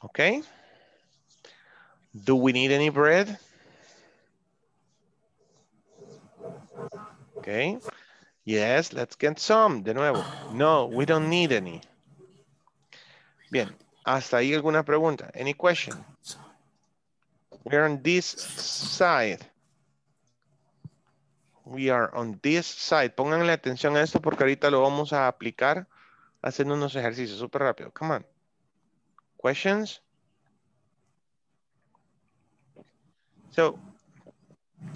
Speaker 1: ¿Ok? Do we need any bread? Okay. Yes, let's get some. De nuevo. No, we don't need any. Bien. Hasta ahí alguna pregunta. Any question? We're on this side. We are on this side. Pónganle atención a esto porque ahorita lo vamos a aplicar haciendo unos ejercicios súper rápido. Come on. Questions? So,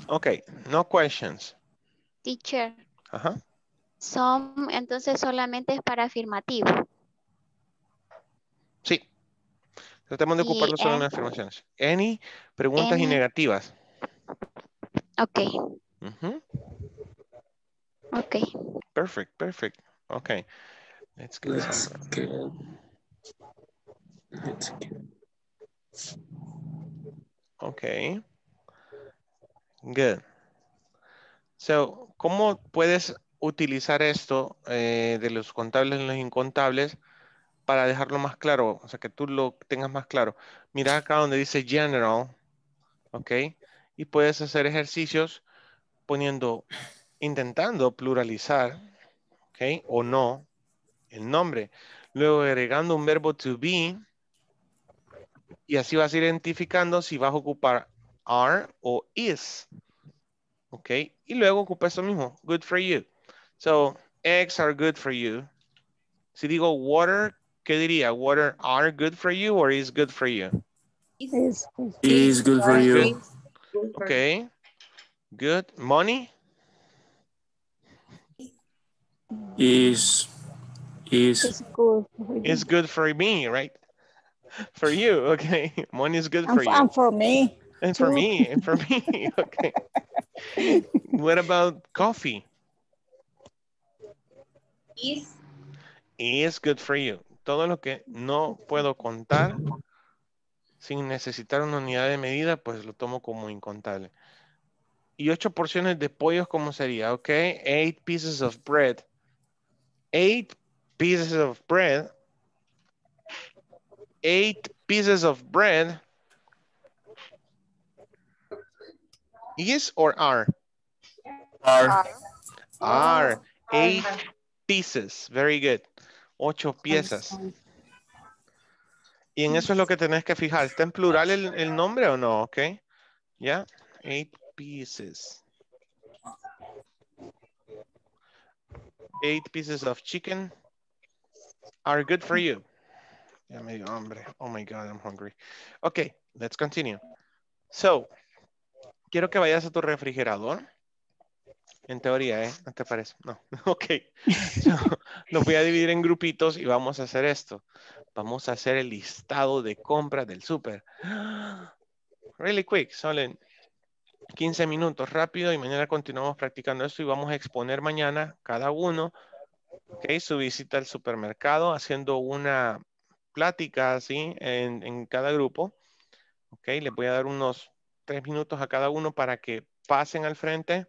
Speaker 1: okay, no questions.
Speaker 3: Teacher,
Speaker 1: Ajá.
Speaker 3: some entonces solamente es para afirmativo.
Speaker 1: Sí. Tratemos de
Speaker 3: Y
Speaker 1: ocuparlo solo en afirmaciones. Any, preguntas y negativas.
Speaker 3: Ok,
Speaker 1: Ujú.
Speaker 3: ok.
Speaker 1: Perfect, perfect. Okay. Let's get
Speaker 12: Let's
Speaker 1: some.
Speaker 12: get. Let's get.
Speaker 1: Okay. Good. So, ¿cómo puedes utilizar esto eh, de los contables en los incontables para dejarlo más claro? O sea, que tú lo tengas más claro. Mira acá donde dice general, ¿ok? Y puedes hacer ejercicios poniendo, intentando pluralizar, ¿ok? O no, el nombre. Luego agregando un verbo to be y así vas identificando si vas a ocupar are o is. ¿Ok? Y luego ocupa eso mismo. Good for you. So, eggs are good for you. Si digo water, ¿qué diría? Water are good for you or is good for you?
Speaker 2: Is
Speaker 12: Is good for you.
Speaker 1: Okay. Good. Money?
Speaker 12: Is is
Speaker 2: good.
Speaker 1: Is good for me, right? For you, okay. Money is good for you.
Speaker 2: and for me.
Speaker 1: And for me, and for me, okay. What about coffee?
Speaker 19: Is
Speaker 1: Is good for you. Todo lo que no puedo contar sin necesitar una unidad de medida, pues lo tomo como incontable. Y ocho porciones de pollos, ¿cómo sería? Ok, eight pieces of bread. Eight pieces of bread. Eight pieces of bread. Is or are?
Speaker 12: are
Speaker 1: Are. Eight pieces. Very good. Ocho piezas. Y en eso es lo que tenés que fijar. ¿Está en plural el, el nombre o no? Ok. Ya. Eight pieces. Eight pieces of chicken are good for you. Ya me dio hambre. Oh my God, I'm hungry. Okay, let's continue. So, quiero que vayas a tu refrigerador. En teoría, ¿eh? ¿No te parece? No. Ok. So, los voy a dividir en grupitos y vamos a hacer esto. Vamos a hacer el listado de compras del súper. Really quick, solo en 15 minutos rápido y mañana continuamos practicando esto y vamos a exponer mañana cada uno, ok, su visita al supermercado haciendo una plática así en, cada grupo Ok, les voy a dar unos tres minutos a cada uno para que pasen al frente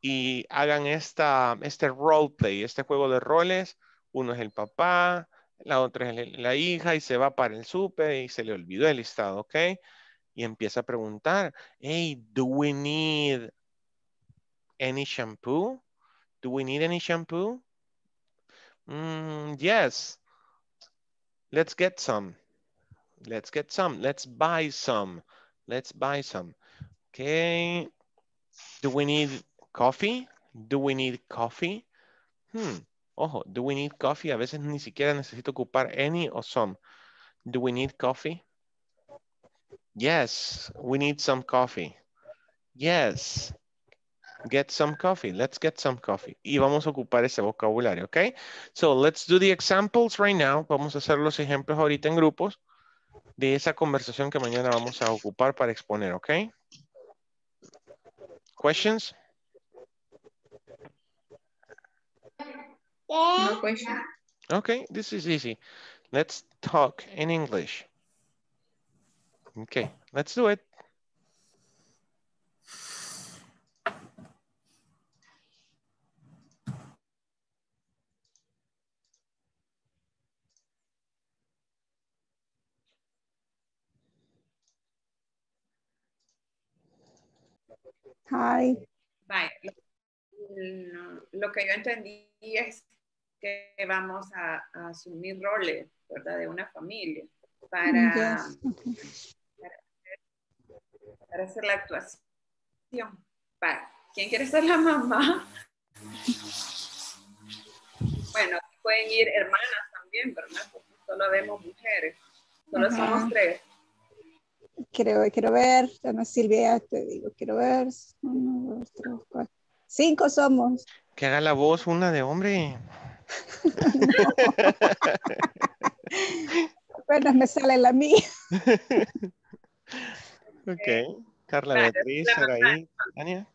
Speaker 1: y hagan esta, este roleplay, este juego de roles. Uno es el papá, la otra es la hija y se va para el súper y se le olvidó el listado, ¿ok? Y empieza a preguntar, hey, do we need any shampoo? Do we need any shampoo? Mm, yes. Let's get some. Let's get some. Let's buy some. Let's buy some. Okay. Do we need coffee? Do we need coffee? Hmm. Ojo, do we need coffee? A veces ni siquiera necesito ocupar any o some. Do we need coffee? Yes, we need some coffee. Yes. Get some coffee. Let's get some coffee. Y vamos a ocupar ese vocabulario, ¿ok? So let's do the examples right now. Vamos a hacer los ejemplos ahorita en grupos de esa conversación que mañana vamos a ocupar para exponer, ¿ok? Questions?
Speaker 19: No question.
Speaker 1: Okay, this is easy. Let's talk in English. Okay, let's do it.
Speaker 2: Hi.
Speaker 20: Vaya, lo, lo- que yo entendí es que vamos a, a asumir roles, ¿verdad? De una familia para,
Speaker 2: Yes.
Speaker 20: para, para hacer la actuación. Para, ¿Quién quiere ser la mamá? Bueno, pueden ir hermanas también, ¿verdad? Porque solo vemos mujeres. Solo
Speaker 2: Ajá.
Speaker 20: somos tres.
Speaker 2: Quiero, quiero ver, Ana Silvia, te digo, quiero ver. Uno, dos, tres, cuatro. Cinco somos.
Speaker 1: Que haga la voz una de hombre.
Speaker 2: Apenas me sale la mía.
Speaker 1: ok. Carla
Speaker 20: Vale,
Speaker 1: Beatriz, Saraí, Tania.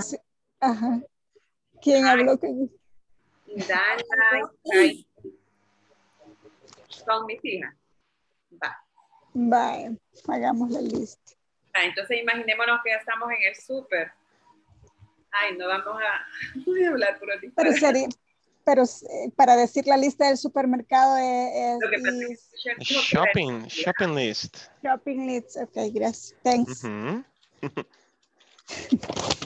Speaker 2: Si- Ajá. ¿Quién habló con
Speaker 20: Dana son mis hijas. Va.
Speaker 2: Bye. Hagamos la lista.
Speaker 20: Ah, entonces imaginémonos que ya estamos en el súper. Ay, no vamos a, voy a hablar puro
Speaker 2: Pero sería, pero eh, para decir la lista del supermercado es,
Speaker 20: Lo que
Speaker 2: es-
Speaker 20: es
Speaker 1: Shopping, shopping list.
Speaker 2: shopping list. Ok, gracias. Thanks.
Speaker 1: Ujú.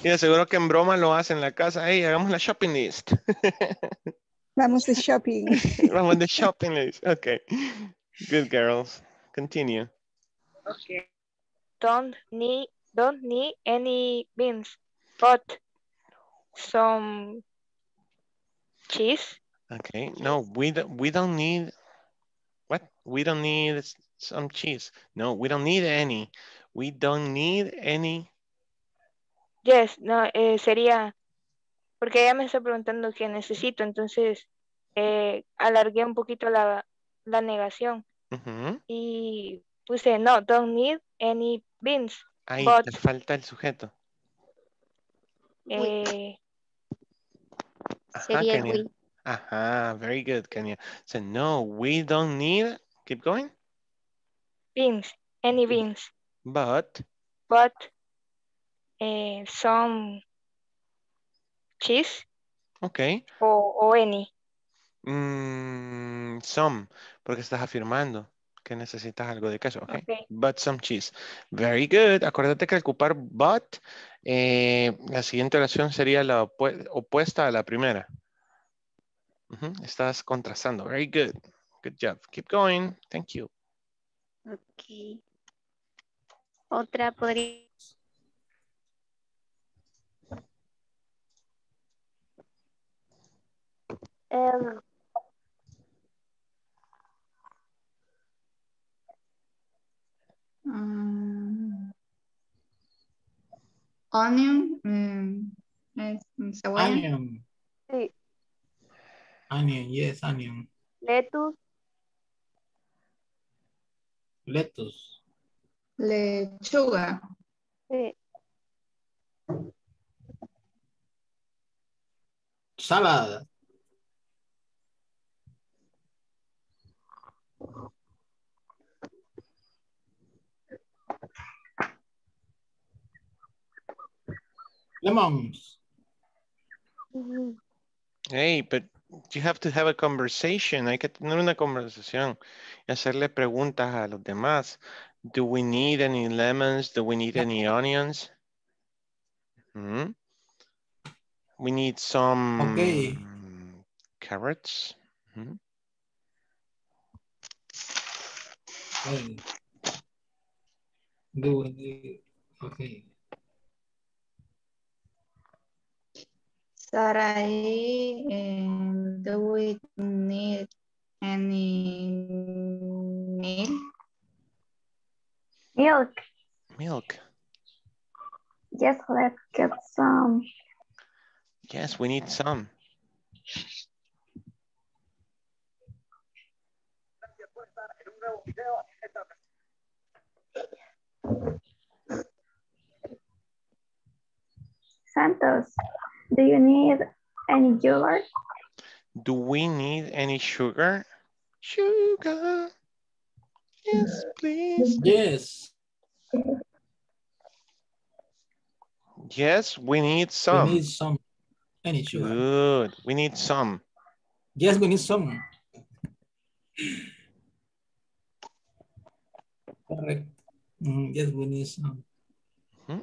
Speaker 1: Y de seguro que en broma lo hacen en la casa. Hey, hagamos la shopping list.
Speaker 2: Vamos de shopping.
Speaker 1: Vamos de shopping list. Okay. Good girls. Continue.
Speaker 20: Okay.
Speaker 11: Don't need don't need any beans, but some cheese.
Speaker 1: Okay. No, we don't, we don't need, what? We don't need some cheese. No, we don't need any. We don't need any.
Speaker 11: Yes, no, eh, sería porque ella me está preguntando qué necesito, entonces eh, alargué un poquito la, la negación y puse no, don't need any beans,
Speaker 1: Ahí
Speaker 11: but
Speaker 1: te falta el sujeto.
Speaker 11: eh,
Speaker 1: Ajá,
Speaker 3: Sería
Speaker 1: Kenia.
Speaker 3: we.
Speaker 1: Ajá, very good, Kenya. So, no, we don't need, keep going,
Speaker 11: beans, any beans,
Speaker 1: but,
Speaker 11: but eh, some cheese
Speaker 1: okay.
Speaker 11: o, o any.
Speaker 1: Mm, some, porque estás afirmando que necesitas algo de queso, okay?
Speaker 11: Okay.
Speaker 1: But some cheese. Very good. Acuérdate que al ocupar but, eh, la siguiente oración sería la opue- opuesta a la primera. Estás contrastando. Very good. Good job. Keep going. Thank you.
Speaker 3: Ok. Otra podría...
Speaker 11: Um,
Speaker 19: onion, mm, es cebolla.
Speaker 21: Onion.
Speaker 11: sí,
Speaker 21: Onion, yes, onion.
Speaker 11: lettuce,
Speaker 21: Lettuce.
Speaker 19: Lechuga.
Speaker 11: sí,
Speaker 21: Salad. Lemons.
Speaker 1: Hey, but you have to have a conversation. Hay que tener una conversación y hacerle preguntas a los demás. Do we need any lemons? Do we need any onions? Hmm? We need some
Speaker 21: Okay.
Speaker 1: carrots. Hmm?
Speaker 21: Okay. Do we need, okay.
Speaker 17: Sarai, um, do we need any milk?
Speaker 13: Milk.
Speaker 1: Milk.
Speaker 13: Yes, let's get some.
Speaker 1: Yes, we need some.
Speaker 13: Santos, do you need any yogurt?
Speaker 1: Do we need any sugar? Sugar. Yes, please.
Speaker 21: Yes.
Speaker 1: Yes, we need some.
Speaker 21: We need some. Any sugar.
Speaker 1: Good. We need some.
Speaker 21: Yes, we need some. Correct. Mm, yes, we need some. Hmm?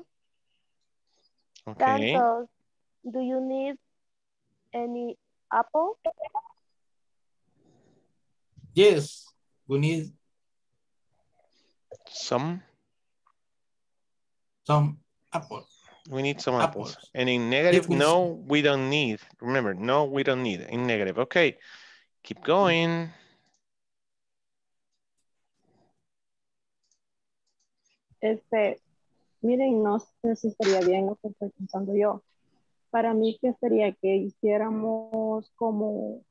Speaker 1: Okay.
Speaker 13: Santos, do you need any apple?
Speaker 21: Yes, we need
Speaker 1: Some.
Speaker 21: some apple.
Speaker 1: We need some apples. And in negative,
Speaker 21: we-
Speaker 1: no, we don't need. Remember, no, we don't need. In negative, okay. Keep going.
Speaker 22: Este, miren, no sé si estaría bien lo que estoy pensando yo. Para mí, que sería que hiciéramos como,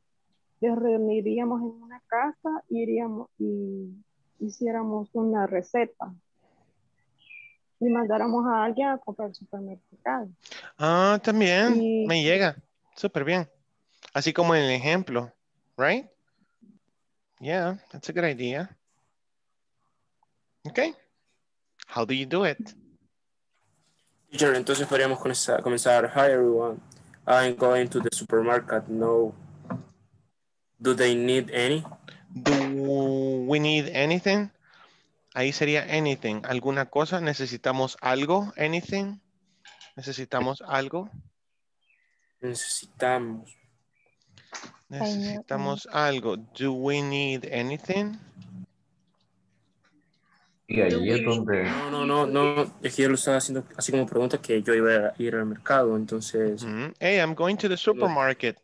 Speaker 22: nos reuniríamos en una casa, iríamos y hiciéramos una receta y mandáramos a alguien a comprar al supermercado.
Speaker 1: Ah, también
Speaker 22: Y-
Speaker 1: me llega. Súper bien. Así como en el ejemplo, right? Yeah, that's a good idea. Okay. How do you do it?
Speaker 12: Teacher, entonces podríamos comenzar, comenzar. Hi everyone. I'm going to the supermarket. No. Do they need any?
Speaker 1: Do we need anything? Ahí sería anything. ¿Alguna cosa? ¿Necesitamos algo? Anything? ¿Necesitamos algo?
Speaker 12: Necesitamos.
Speaker 1: Necesitamos algo. Do we need anything?
Speaker 15: Y ahí es donde...
Speaker 12: No, no, no, no. Es que yo lo estaba haciendo así como pregunta que yo iba a ir al mercado, entonces.
Speaker 1: Hey, I'm going to the supermarket.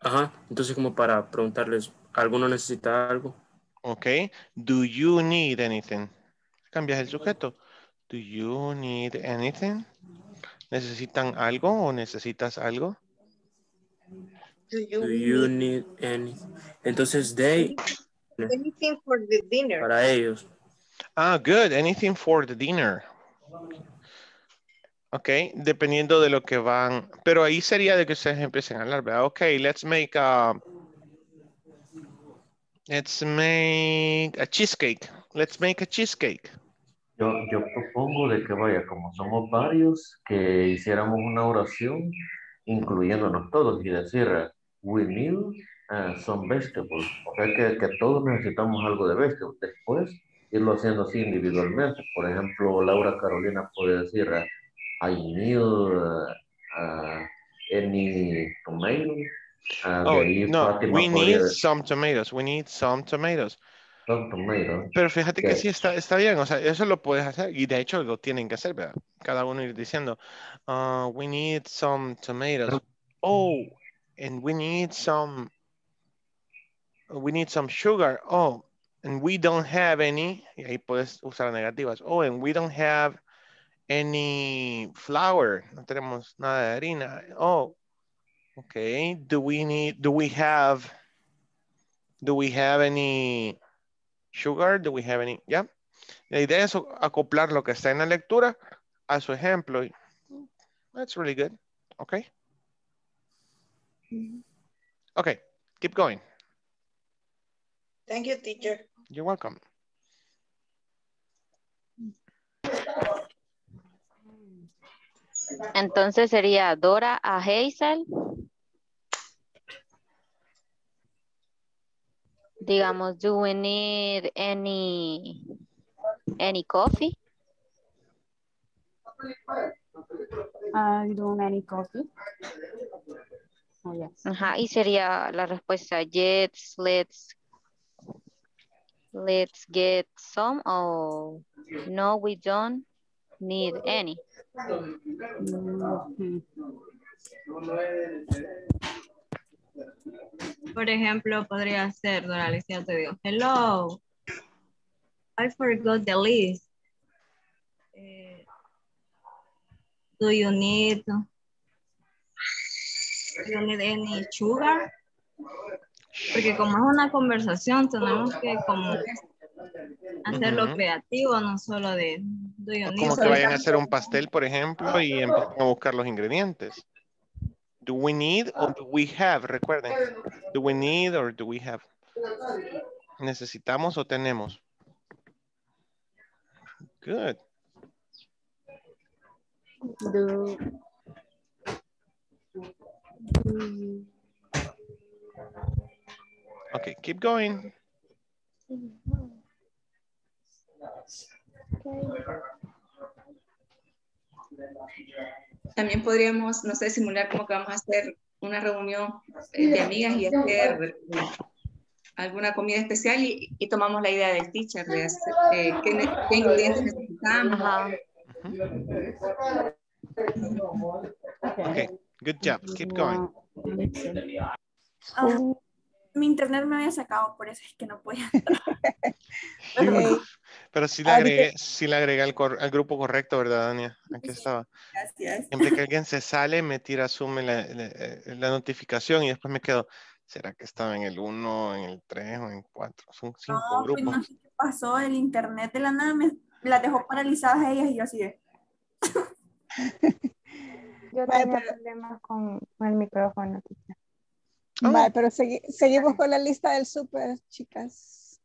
Speaker 12: Ajá. Entonces como para preguntarles, ¿alguno necesita algo?
Speaker 1: Ok. Do you need anything? Cambias el sujeto. Do you need anything? ¿Necesitan algo o necesitas algo?
Speaker 12: Do you need any? Entonces they
Speaker 14: Anything for the dinner.
Speaker 12: para ellos.
Speaker 1: Ah, good. Anything for the dinner. Ok, dependiendo de lo que van. Pero ahí sería de que ustedes empiecen a hablar, ¿verdad? Ok, let's make a... Let's make a cheesecake. Let's make a cheesecake.
Speaker 15: Yo, yo propongo de que vaya, como somos varios, que hiciéramos una oración incluyéndonos todos y decir, we need uh, some vegetables. O sea que, que todos necesitamos algo de vegetables. Después irlo haciendo así individualmente. Por ejemplo, Laura Carolina puede decir, I need uh, uh, any tomato. Uh,
Speaker 1: Oh, no, we need
Speaker 15: decir,
Speaker 1: some tomatoes. We need some tomatoes.
Speaker 15: some tomato.
Speaker 1: Pero fíjate que
Speaker 15: Ok.
Speaker 1: sí está, está bien, o sea, eso lo puedes hacer y de hecho lo tienen que hacer, ¿verdad? Cada uno ir diciendo, uh, we need some tomatoes. Oh, and we need some, we need some sugar. Oh, and we don't have any, y ahí puedes usar negativas. Oh, and we don't have any flour. No tenemos nada de harina. Oh, okay. Do we need, do we have, do we have any sugar? Do we have any? Yeah. La idea es acoplar lo que está en la lectura a su ejemplo. That's really good. Okay. Mm-hmm. Okay. Keep going.
Speaker 14: Thank you, teacher.
Speaker 1: You're welcome.
Speaker 16: Entonces sería Dora a Hazel. Digamos, do we need any any coffee?
Speaker 23: I don't any coffee. Oh, yes.
Speaker 16: Ajá, y sería la respuesta yes, let's let's get some o no we don't need any.
Speaker 23: Mhm.
Speaker 17: Por ejemplo, podría ser, Dora Alicia, te digo, hello, I forgot the list. Eh, do you need, do you need any sugar? Porque como es una conversación, tenemos que como hacerlo
Speaker 1: Ujú.
Speaker 17: creativo, no solo de.
Speaker 1: Como que vayan a hacer un pastel, por ejemplo, y empiezan a buscar los ingredientes. Do we need or do we have? Recuerden. Do we need or do we have? ¿Necesitamos o tenemos? Good.
Speaker 23: Do,
Speaker 1: Okay, keep going.
Speaker 19: También podríamos, no sé, simular como que vamos a hacer una reunión eh, de amigas y hacer alguna comida especial y, y tomamos la idea del teacher de hacer, eh, qué, qué ingredientes necesitamos.
Speaker 1: Okay, good job. Keep going.
Speaker 9: Ah, mi internet me había sacado, por eso es que no podía.
Speaker 1: Phew. Pero sí le
Speaker 9: Ah,
Speaker 1: agregué, sí le agregué al, cor- al grupo correcto, ¿verdad, Dania? Aquí estaba.
Speaker 9: Gracias.
Speaker 1: Siempre que alguien se sale, me tira zoom en la, la- eh, la notificación y después me quedo, ¿será que estaba en el 1, en el 3 o en 4? Son cinco
Speaker 9: No, pues
Speaker 1: grupos.
Speaker 9: no sé qué pasó, el internet de la nada me las dejó paralizadas a ellas y yo así de.
Speaker 13: Yo tenía problemas con, con el micrófono. Teacher.
Speaker 2: Vale, pero segui- seguimos con la lista del súper, chicas.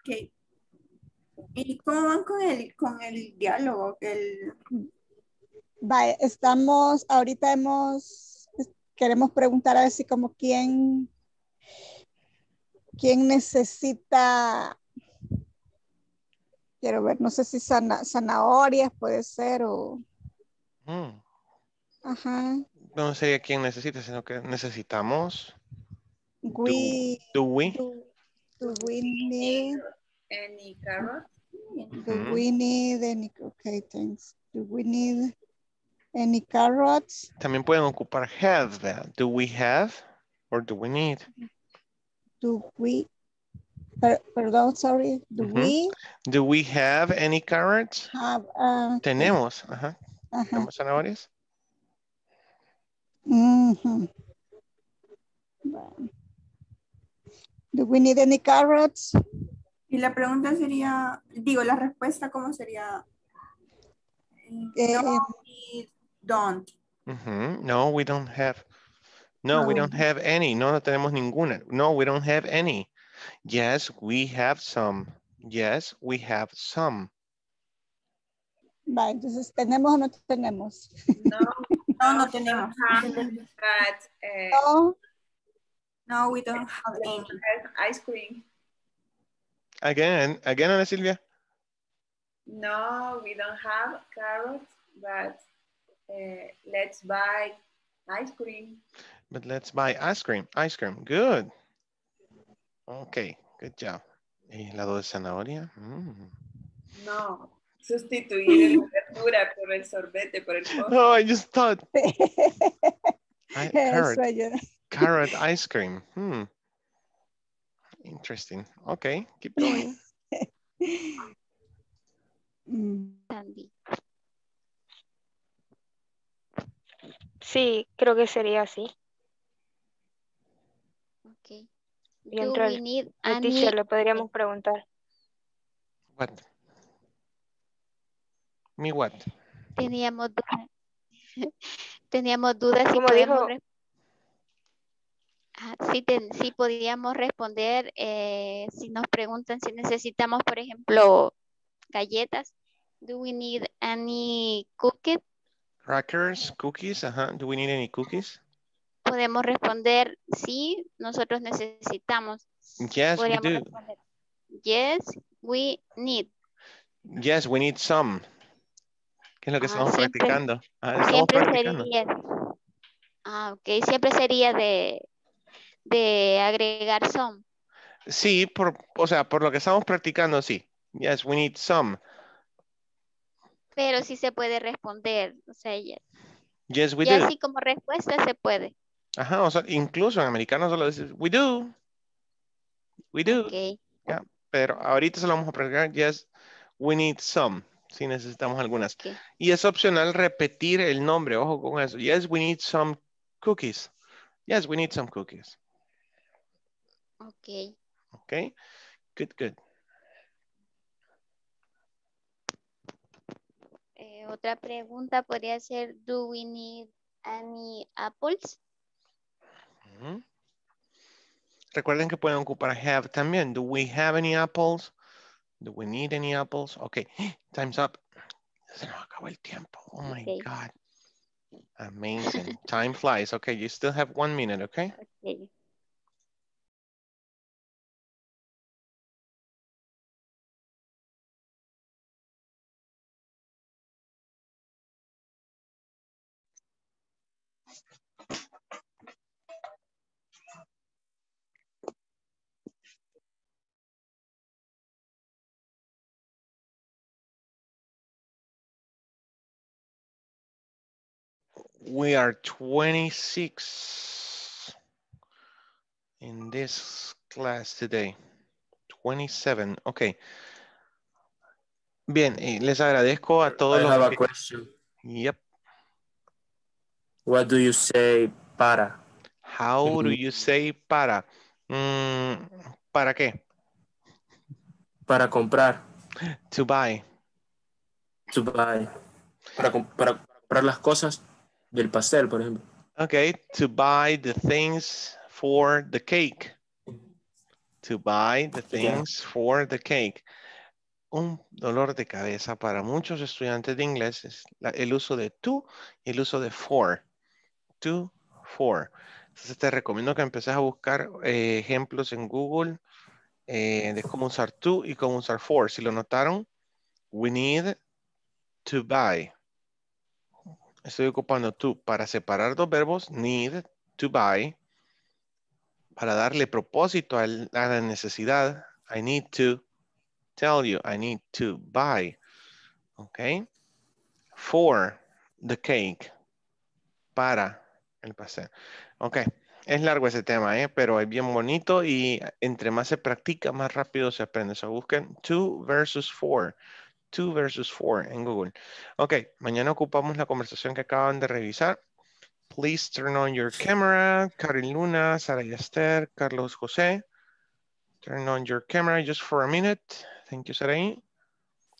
Speaker 9: Ok. ¿Y cómo van con el, con el diálogo? El...
Speaker 2: Vale, estamos, ahorita hemos, queremos preguntar a ver si como quién, quién necesita, quiero ver, no sé si zana- zanahorias puede ser o,
Speaker 1: Mm,
Speaker 2: ajá,
Speaker 1: No sería quién necesita, sino que necesitamos.
Speaker 2: we,
Speaker 1: Do we?
Speaker 2: do, do we need,
Speaker 9: Any carrot?
Speaker 2: do we need any, okay, thanks. Do we need any carrots?
Speaker 1: También pueden ocupar have, ¿verdad? Do we have or do we need?
Speaker 2: Do we, per- perdón, sorry, do we
Speaker 1: Do we have any carrots?
Speaker 2: have, uh,
Speaker 1: Tenemos, ajá.
Speaker 2: ajá.
Speaker 1: ¿Tenemos zanahorias?
Speaker 2: Do we need any carrots?
Speaker 9: Y la pregunta sería, digo, la respuesta, ¿cómo sería?
Speaker 2: Eh,
Speaker 9: no, we don't.
Speaker 1: Ujú. No, we don't have. No, we
Speaker 9: No.
Speaker 1: don't have any. No, no tenemos ninguna. No, we don't have any. Yes, we have some. Yes, we have some.
Speaker 2: Va, entonces, ¿tenemos o no tenemos?
Speaker 9: No, no no tenemos.
Speaker 20: But, eh,
Speaker 2: No.
Speaker 9: No, we don't have any.
Speaker 20: ice cream.
Speaker 1: Again, again, Ana Silvia.
Speaker 20: No, we don't have carrots, but eh, let's buy ice cream.
Speaker 1: But let's buy ice cream. Ice cream. Good. Okay, good job. ¿Y lado de zanahoria? Mm.
Speaker 20: No, sustituir la verdura por el sorbete, por el postre.
Speaker 1: Oh, I just thought. I, carrot, carrot ice cream. Hmm. Interesting. Okay, keep going.
Speaker 3: Sandy.
Speaker 11: Sí, creo que sería así.
Speaker 3: Okay. We
Speaker 11: el, teacher le podríamos preguntar.
Speaker 1: What? Me what?
Speaker 3: Teníamos dudas. Teníamos dudas si podíamos Ajá, si, ten- si podíamos responder eh, si nos preguntan si necesitamos, por ejemplo, galletas. Do we need any cookies?
Speaker 1: Crackers, cookies, ajá. Do we need any cookies?
Speaker 3: Podemos responder sí, nosotros necesitamos.
Speaker 1: Yes, we do.
Speaker 3: responder, Yes, we need.
Speaker 1: Yes, we need some. ¿Qué es lo que
Speaker 3: Ah,
Speaker 1: estamos
Speaker 3: siempre-
Speaker 1: practicando? Ah, estamos
Speaker 3: Siempre
Speaker 1: practicando.
Speaker 3: sería. Ah, ok. Siempre sería de, de agregar some.
Speaker 1: Sí, por, o sea, por lo que estamos practicando, sí. Yes, we need some.
Speaker 3: Pero sí se puede responder. O sea, ya,
Speaker 1: Yes, we do.
Speaker 3: así como respuesta se puede.
Speaker 1: Ajá, o sea, incluso en americano solo dices, we do. We do.
Speaker 3: Ok.
Speaker 1: Ya, pero ahorita solo vamos a practicar, yes, we need some. Si necesitamos algunas.
Speaker 3: Ok.
Speaker 1: Y es opcional repetir el nombre, ojo con eso. Yes, we need some cookies. Yes, we need some cookies.
Speaker 3: Ok.
Speaker 1: Okay, good, good.
Speaker 3: Eh, otra pregunta podría ser, do we need any apples?
Speaker 1: Recuerden que pueden ocupar have también. Do we have any apples? Do we need any apples? Okay, time's up. Se nos acabó el tiempo. Oh my
Speaker 3: Okay.
Speaker 1: God. Amazing. Time flies. Okay, you still have one minute, okay?
Speaker 3: Ok.
Speaker 1: We are 26 in this class today. 27. Okay. Bien, les agradezco a todos
Speaker 12: I
Speaker 1: los
Speaker 12: have a
Speaker 1: que-
Speaker 12: question.
Speaker 1: Yep.
Speaker 12: What do you say para?
Speaker 1: How do you say para? Mm, ¿Para qué?
Speaker 12: Para comprar.
Speaker 1: To buy.
Speaker 12: To buy. Para comprar las cosas del pastel, por ejemplo.
Speaker 1: Okay, to buy the things for the cake. To buy the things for the cake. Un dolor de cabeza para muchos estudiantes de inglés es la- el uso de to y el uso de for. To, for. Entonces te recomiendo que empieces a buscar eh, ejemplos en Google eh, de cómo usar to y cómo usar for. Si lo notaron, we need to buy estoy ocupando to para separar dos verbos, need, to buy, para darle propósito a la necesidad. I need to tell you, I need to buy. Okay. For the cake, para el pastel. Ok, es largo ese tema, ¿eh? pero es bien bonito y entre más se practica, más rápido se aprende. So busquen to versus for. 2 versus 4 en Google. Ok, mañana ocupamos la conversación que acaban de revisar. Please turn on your camera. Karen Luna, Sara Yester, Carlos José. Turn on your camera just for a minute. Thank you, Saraí.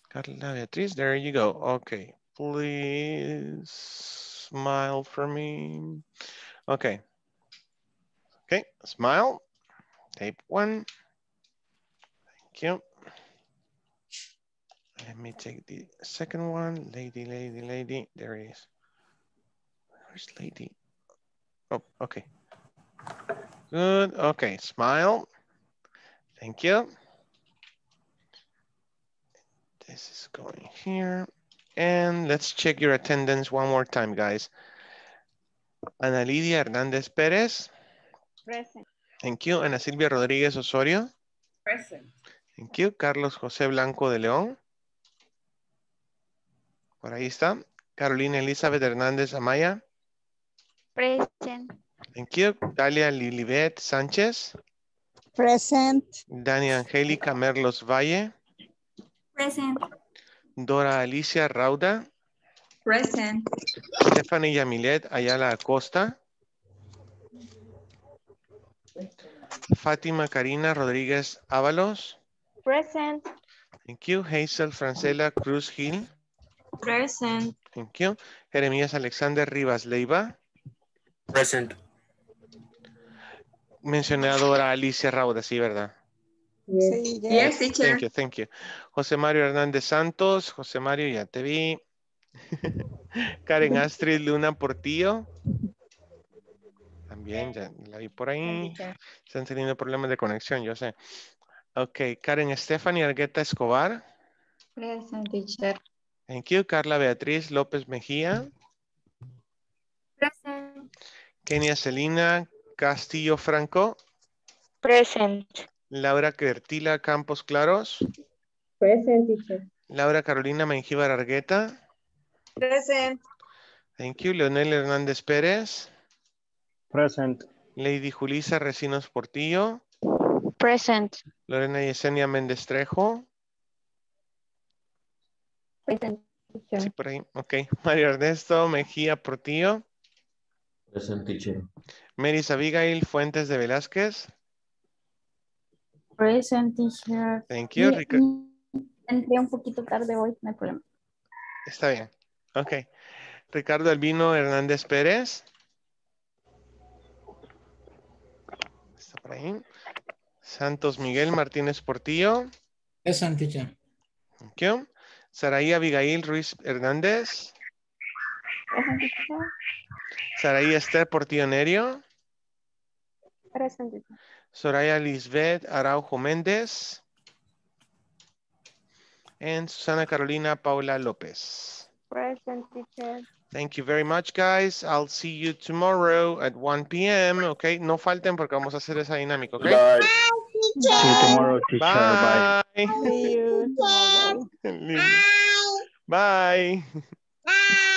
Speaker 1: Carla Beatriz, there you go. Okay, please smile for me. Okay. Okay, smile. Tape one. Thank you. Let me take the second one. Lady, lady, lady. There it is. Where's lady? Oh, okay. Good. Okay, smile. Thank you. This is going here. And let's check your attendance one more time, guys. Ana Lidia Hernández Pérez.
Speaker 8: Present.
Speaker 1: Thank you. Ana Silvia Rodríguez Osorio.
Speaker 20: Present.
Speaker 1: Thank you. Carlos José Blanco de León. Por ahí está. Carolina Elizabeth Hernández Amaya.
Speaker 3: Present.
Speaker 1: Thank you. Dalia Lilibet Sánchez.
Speaker 2: Present.
Speaker 1: Dani Angélica Merlos Valle.
Speaker 19: Present.
Speaker 1: Dora Alicia Rauda.
Speaker 19: Present.
Speaker 1: Stephanie Yamilet Ayala Acosta. Fátima Karina Rodríguez Ábalos.
Speaker 13: Present.
Speaker 1: Thank you. Hazel Francela Cruz Gil.
Speaker 13: Present.
Speaker 1: Thank you. Jeremías Alexander Rivas Leiva.
Speaker 12: Present.
Speaker 1: Mencioné a Dora Alicia Rauda, sí, ¿verdad?
Speaker 2: Sí,
Speaker 19: Yes, teacher.
Speaker 1: Thank you, thank you. José Mario Hernández Santos. José Mario, ya te vi. Karen Astrid Luna Portillo. También, ya la vi por ahí. Están teniendo problemas de conexión, yo sé. Ok, Karen Stephanie Argueta Escobar.
Speaker 16: Present, teacher.
Speaker 1: Thank you. Carla Beatriz López Mejía.
Speaker 13: Present.
Speaker 1: Kenia Celina Castillo Franco.
Speaker 11: Present.
Speaker 1: Laura Quertila Campos Claros.
Speaker 8: Present, teacher.
Speaker 1: Laura Carolina Mengíbar Argueta.
Speaker 14: Present.
Speaker 1: Thank you. Leonel Hernández Pérez.
Speaker 6: Present.
Speaker 1: Lady Julisa Recinos Portillo.
Speaker 3: Present.
Speaker 1: Lorena Yesenia Méndez Trejo. Sí, por ahí. Ok. Mario Ernesto Mejía Portillo.
Speaker 15: Present teacher.
Speaker 1: Meris Abigail Fuentes de Velázquez.
Speaker 13: Present, teacher.
Speaker 1: Thank you.
Speaker 13: Mire,
Speaker 1: Rica-
Speaker 13: mm, Entré un poquito tarde hoy, no hay problema.
Speaker 1: Está bien. Ok. Ricardo Albino Hernández Pérez. Está por ahí. Santos Miguel Martínez Portillo.
Speaker 21: Present, teacher.
Speaker 1: Thank you. Saraí Abigail Ruiz Hernández. Saraí Esther Portillo Nerio. Soraya Lisbeth Araujo Méndez. And Susana Carolina Paula López.
Speaker 13: Present, teacher.
Speaker 1: Thank you very much, guys. I'll see you tomorrow at 1 p.m. Okay, no falten porque vamos a hacer esa dinámica, okay?
Speaker 12: Bye.
Speaker 10: See you tomorrow, teacher. Bye.
Speaker 1: Bye.
Speaker 2: See you tomorrow.
Speaker 1: Bye. Bye.
Speaker 14: Bye.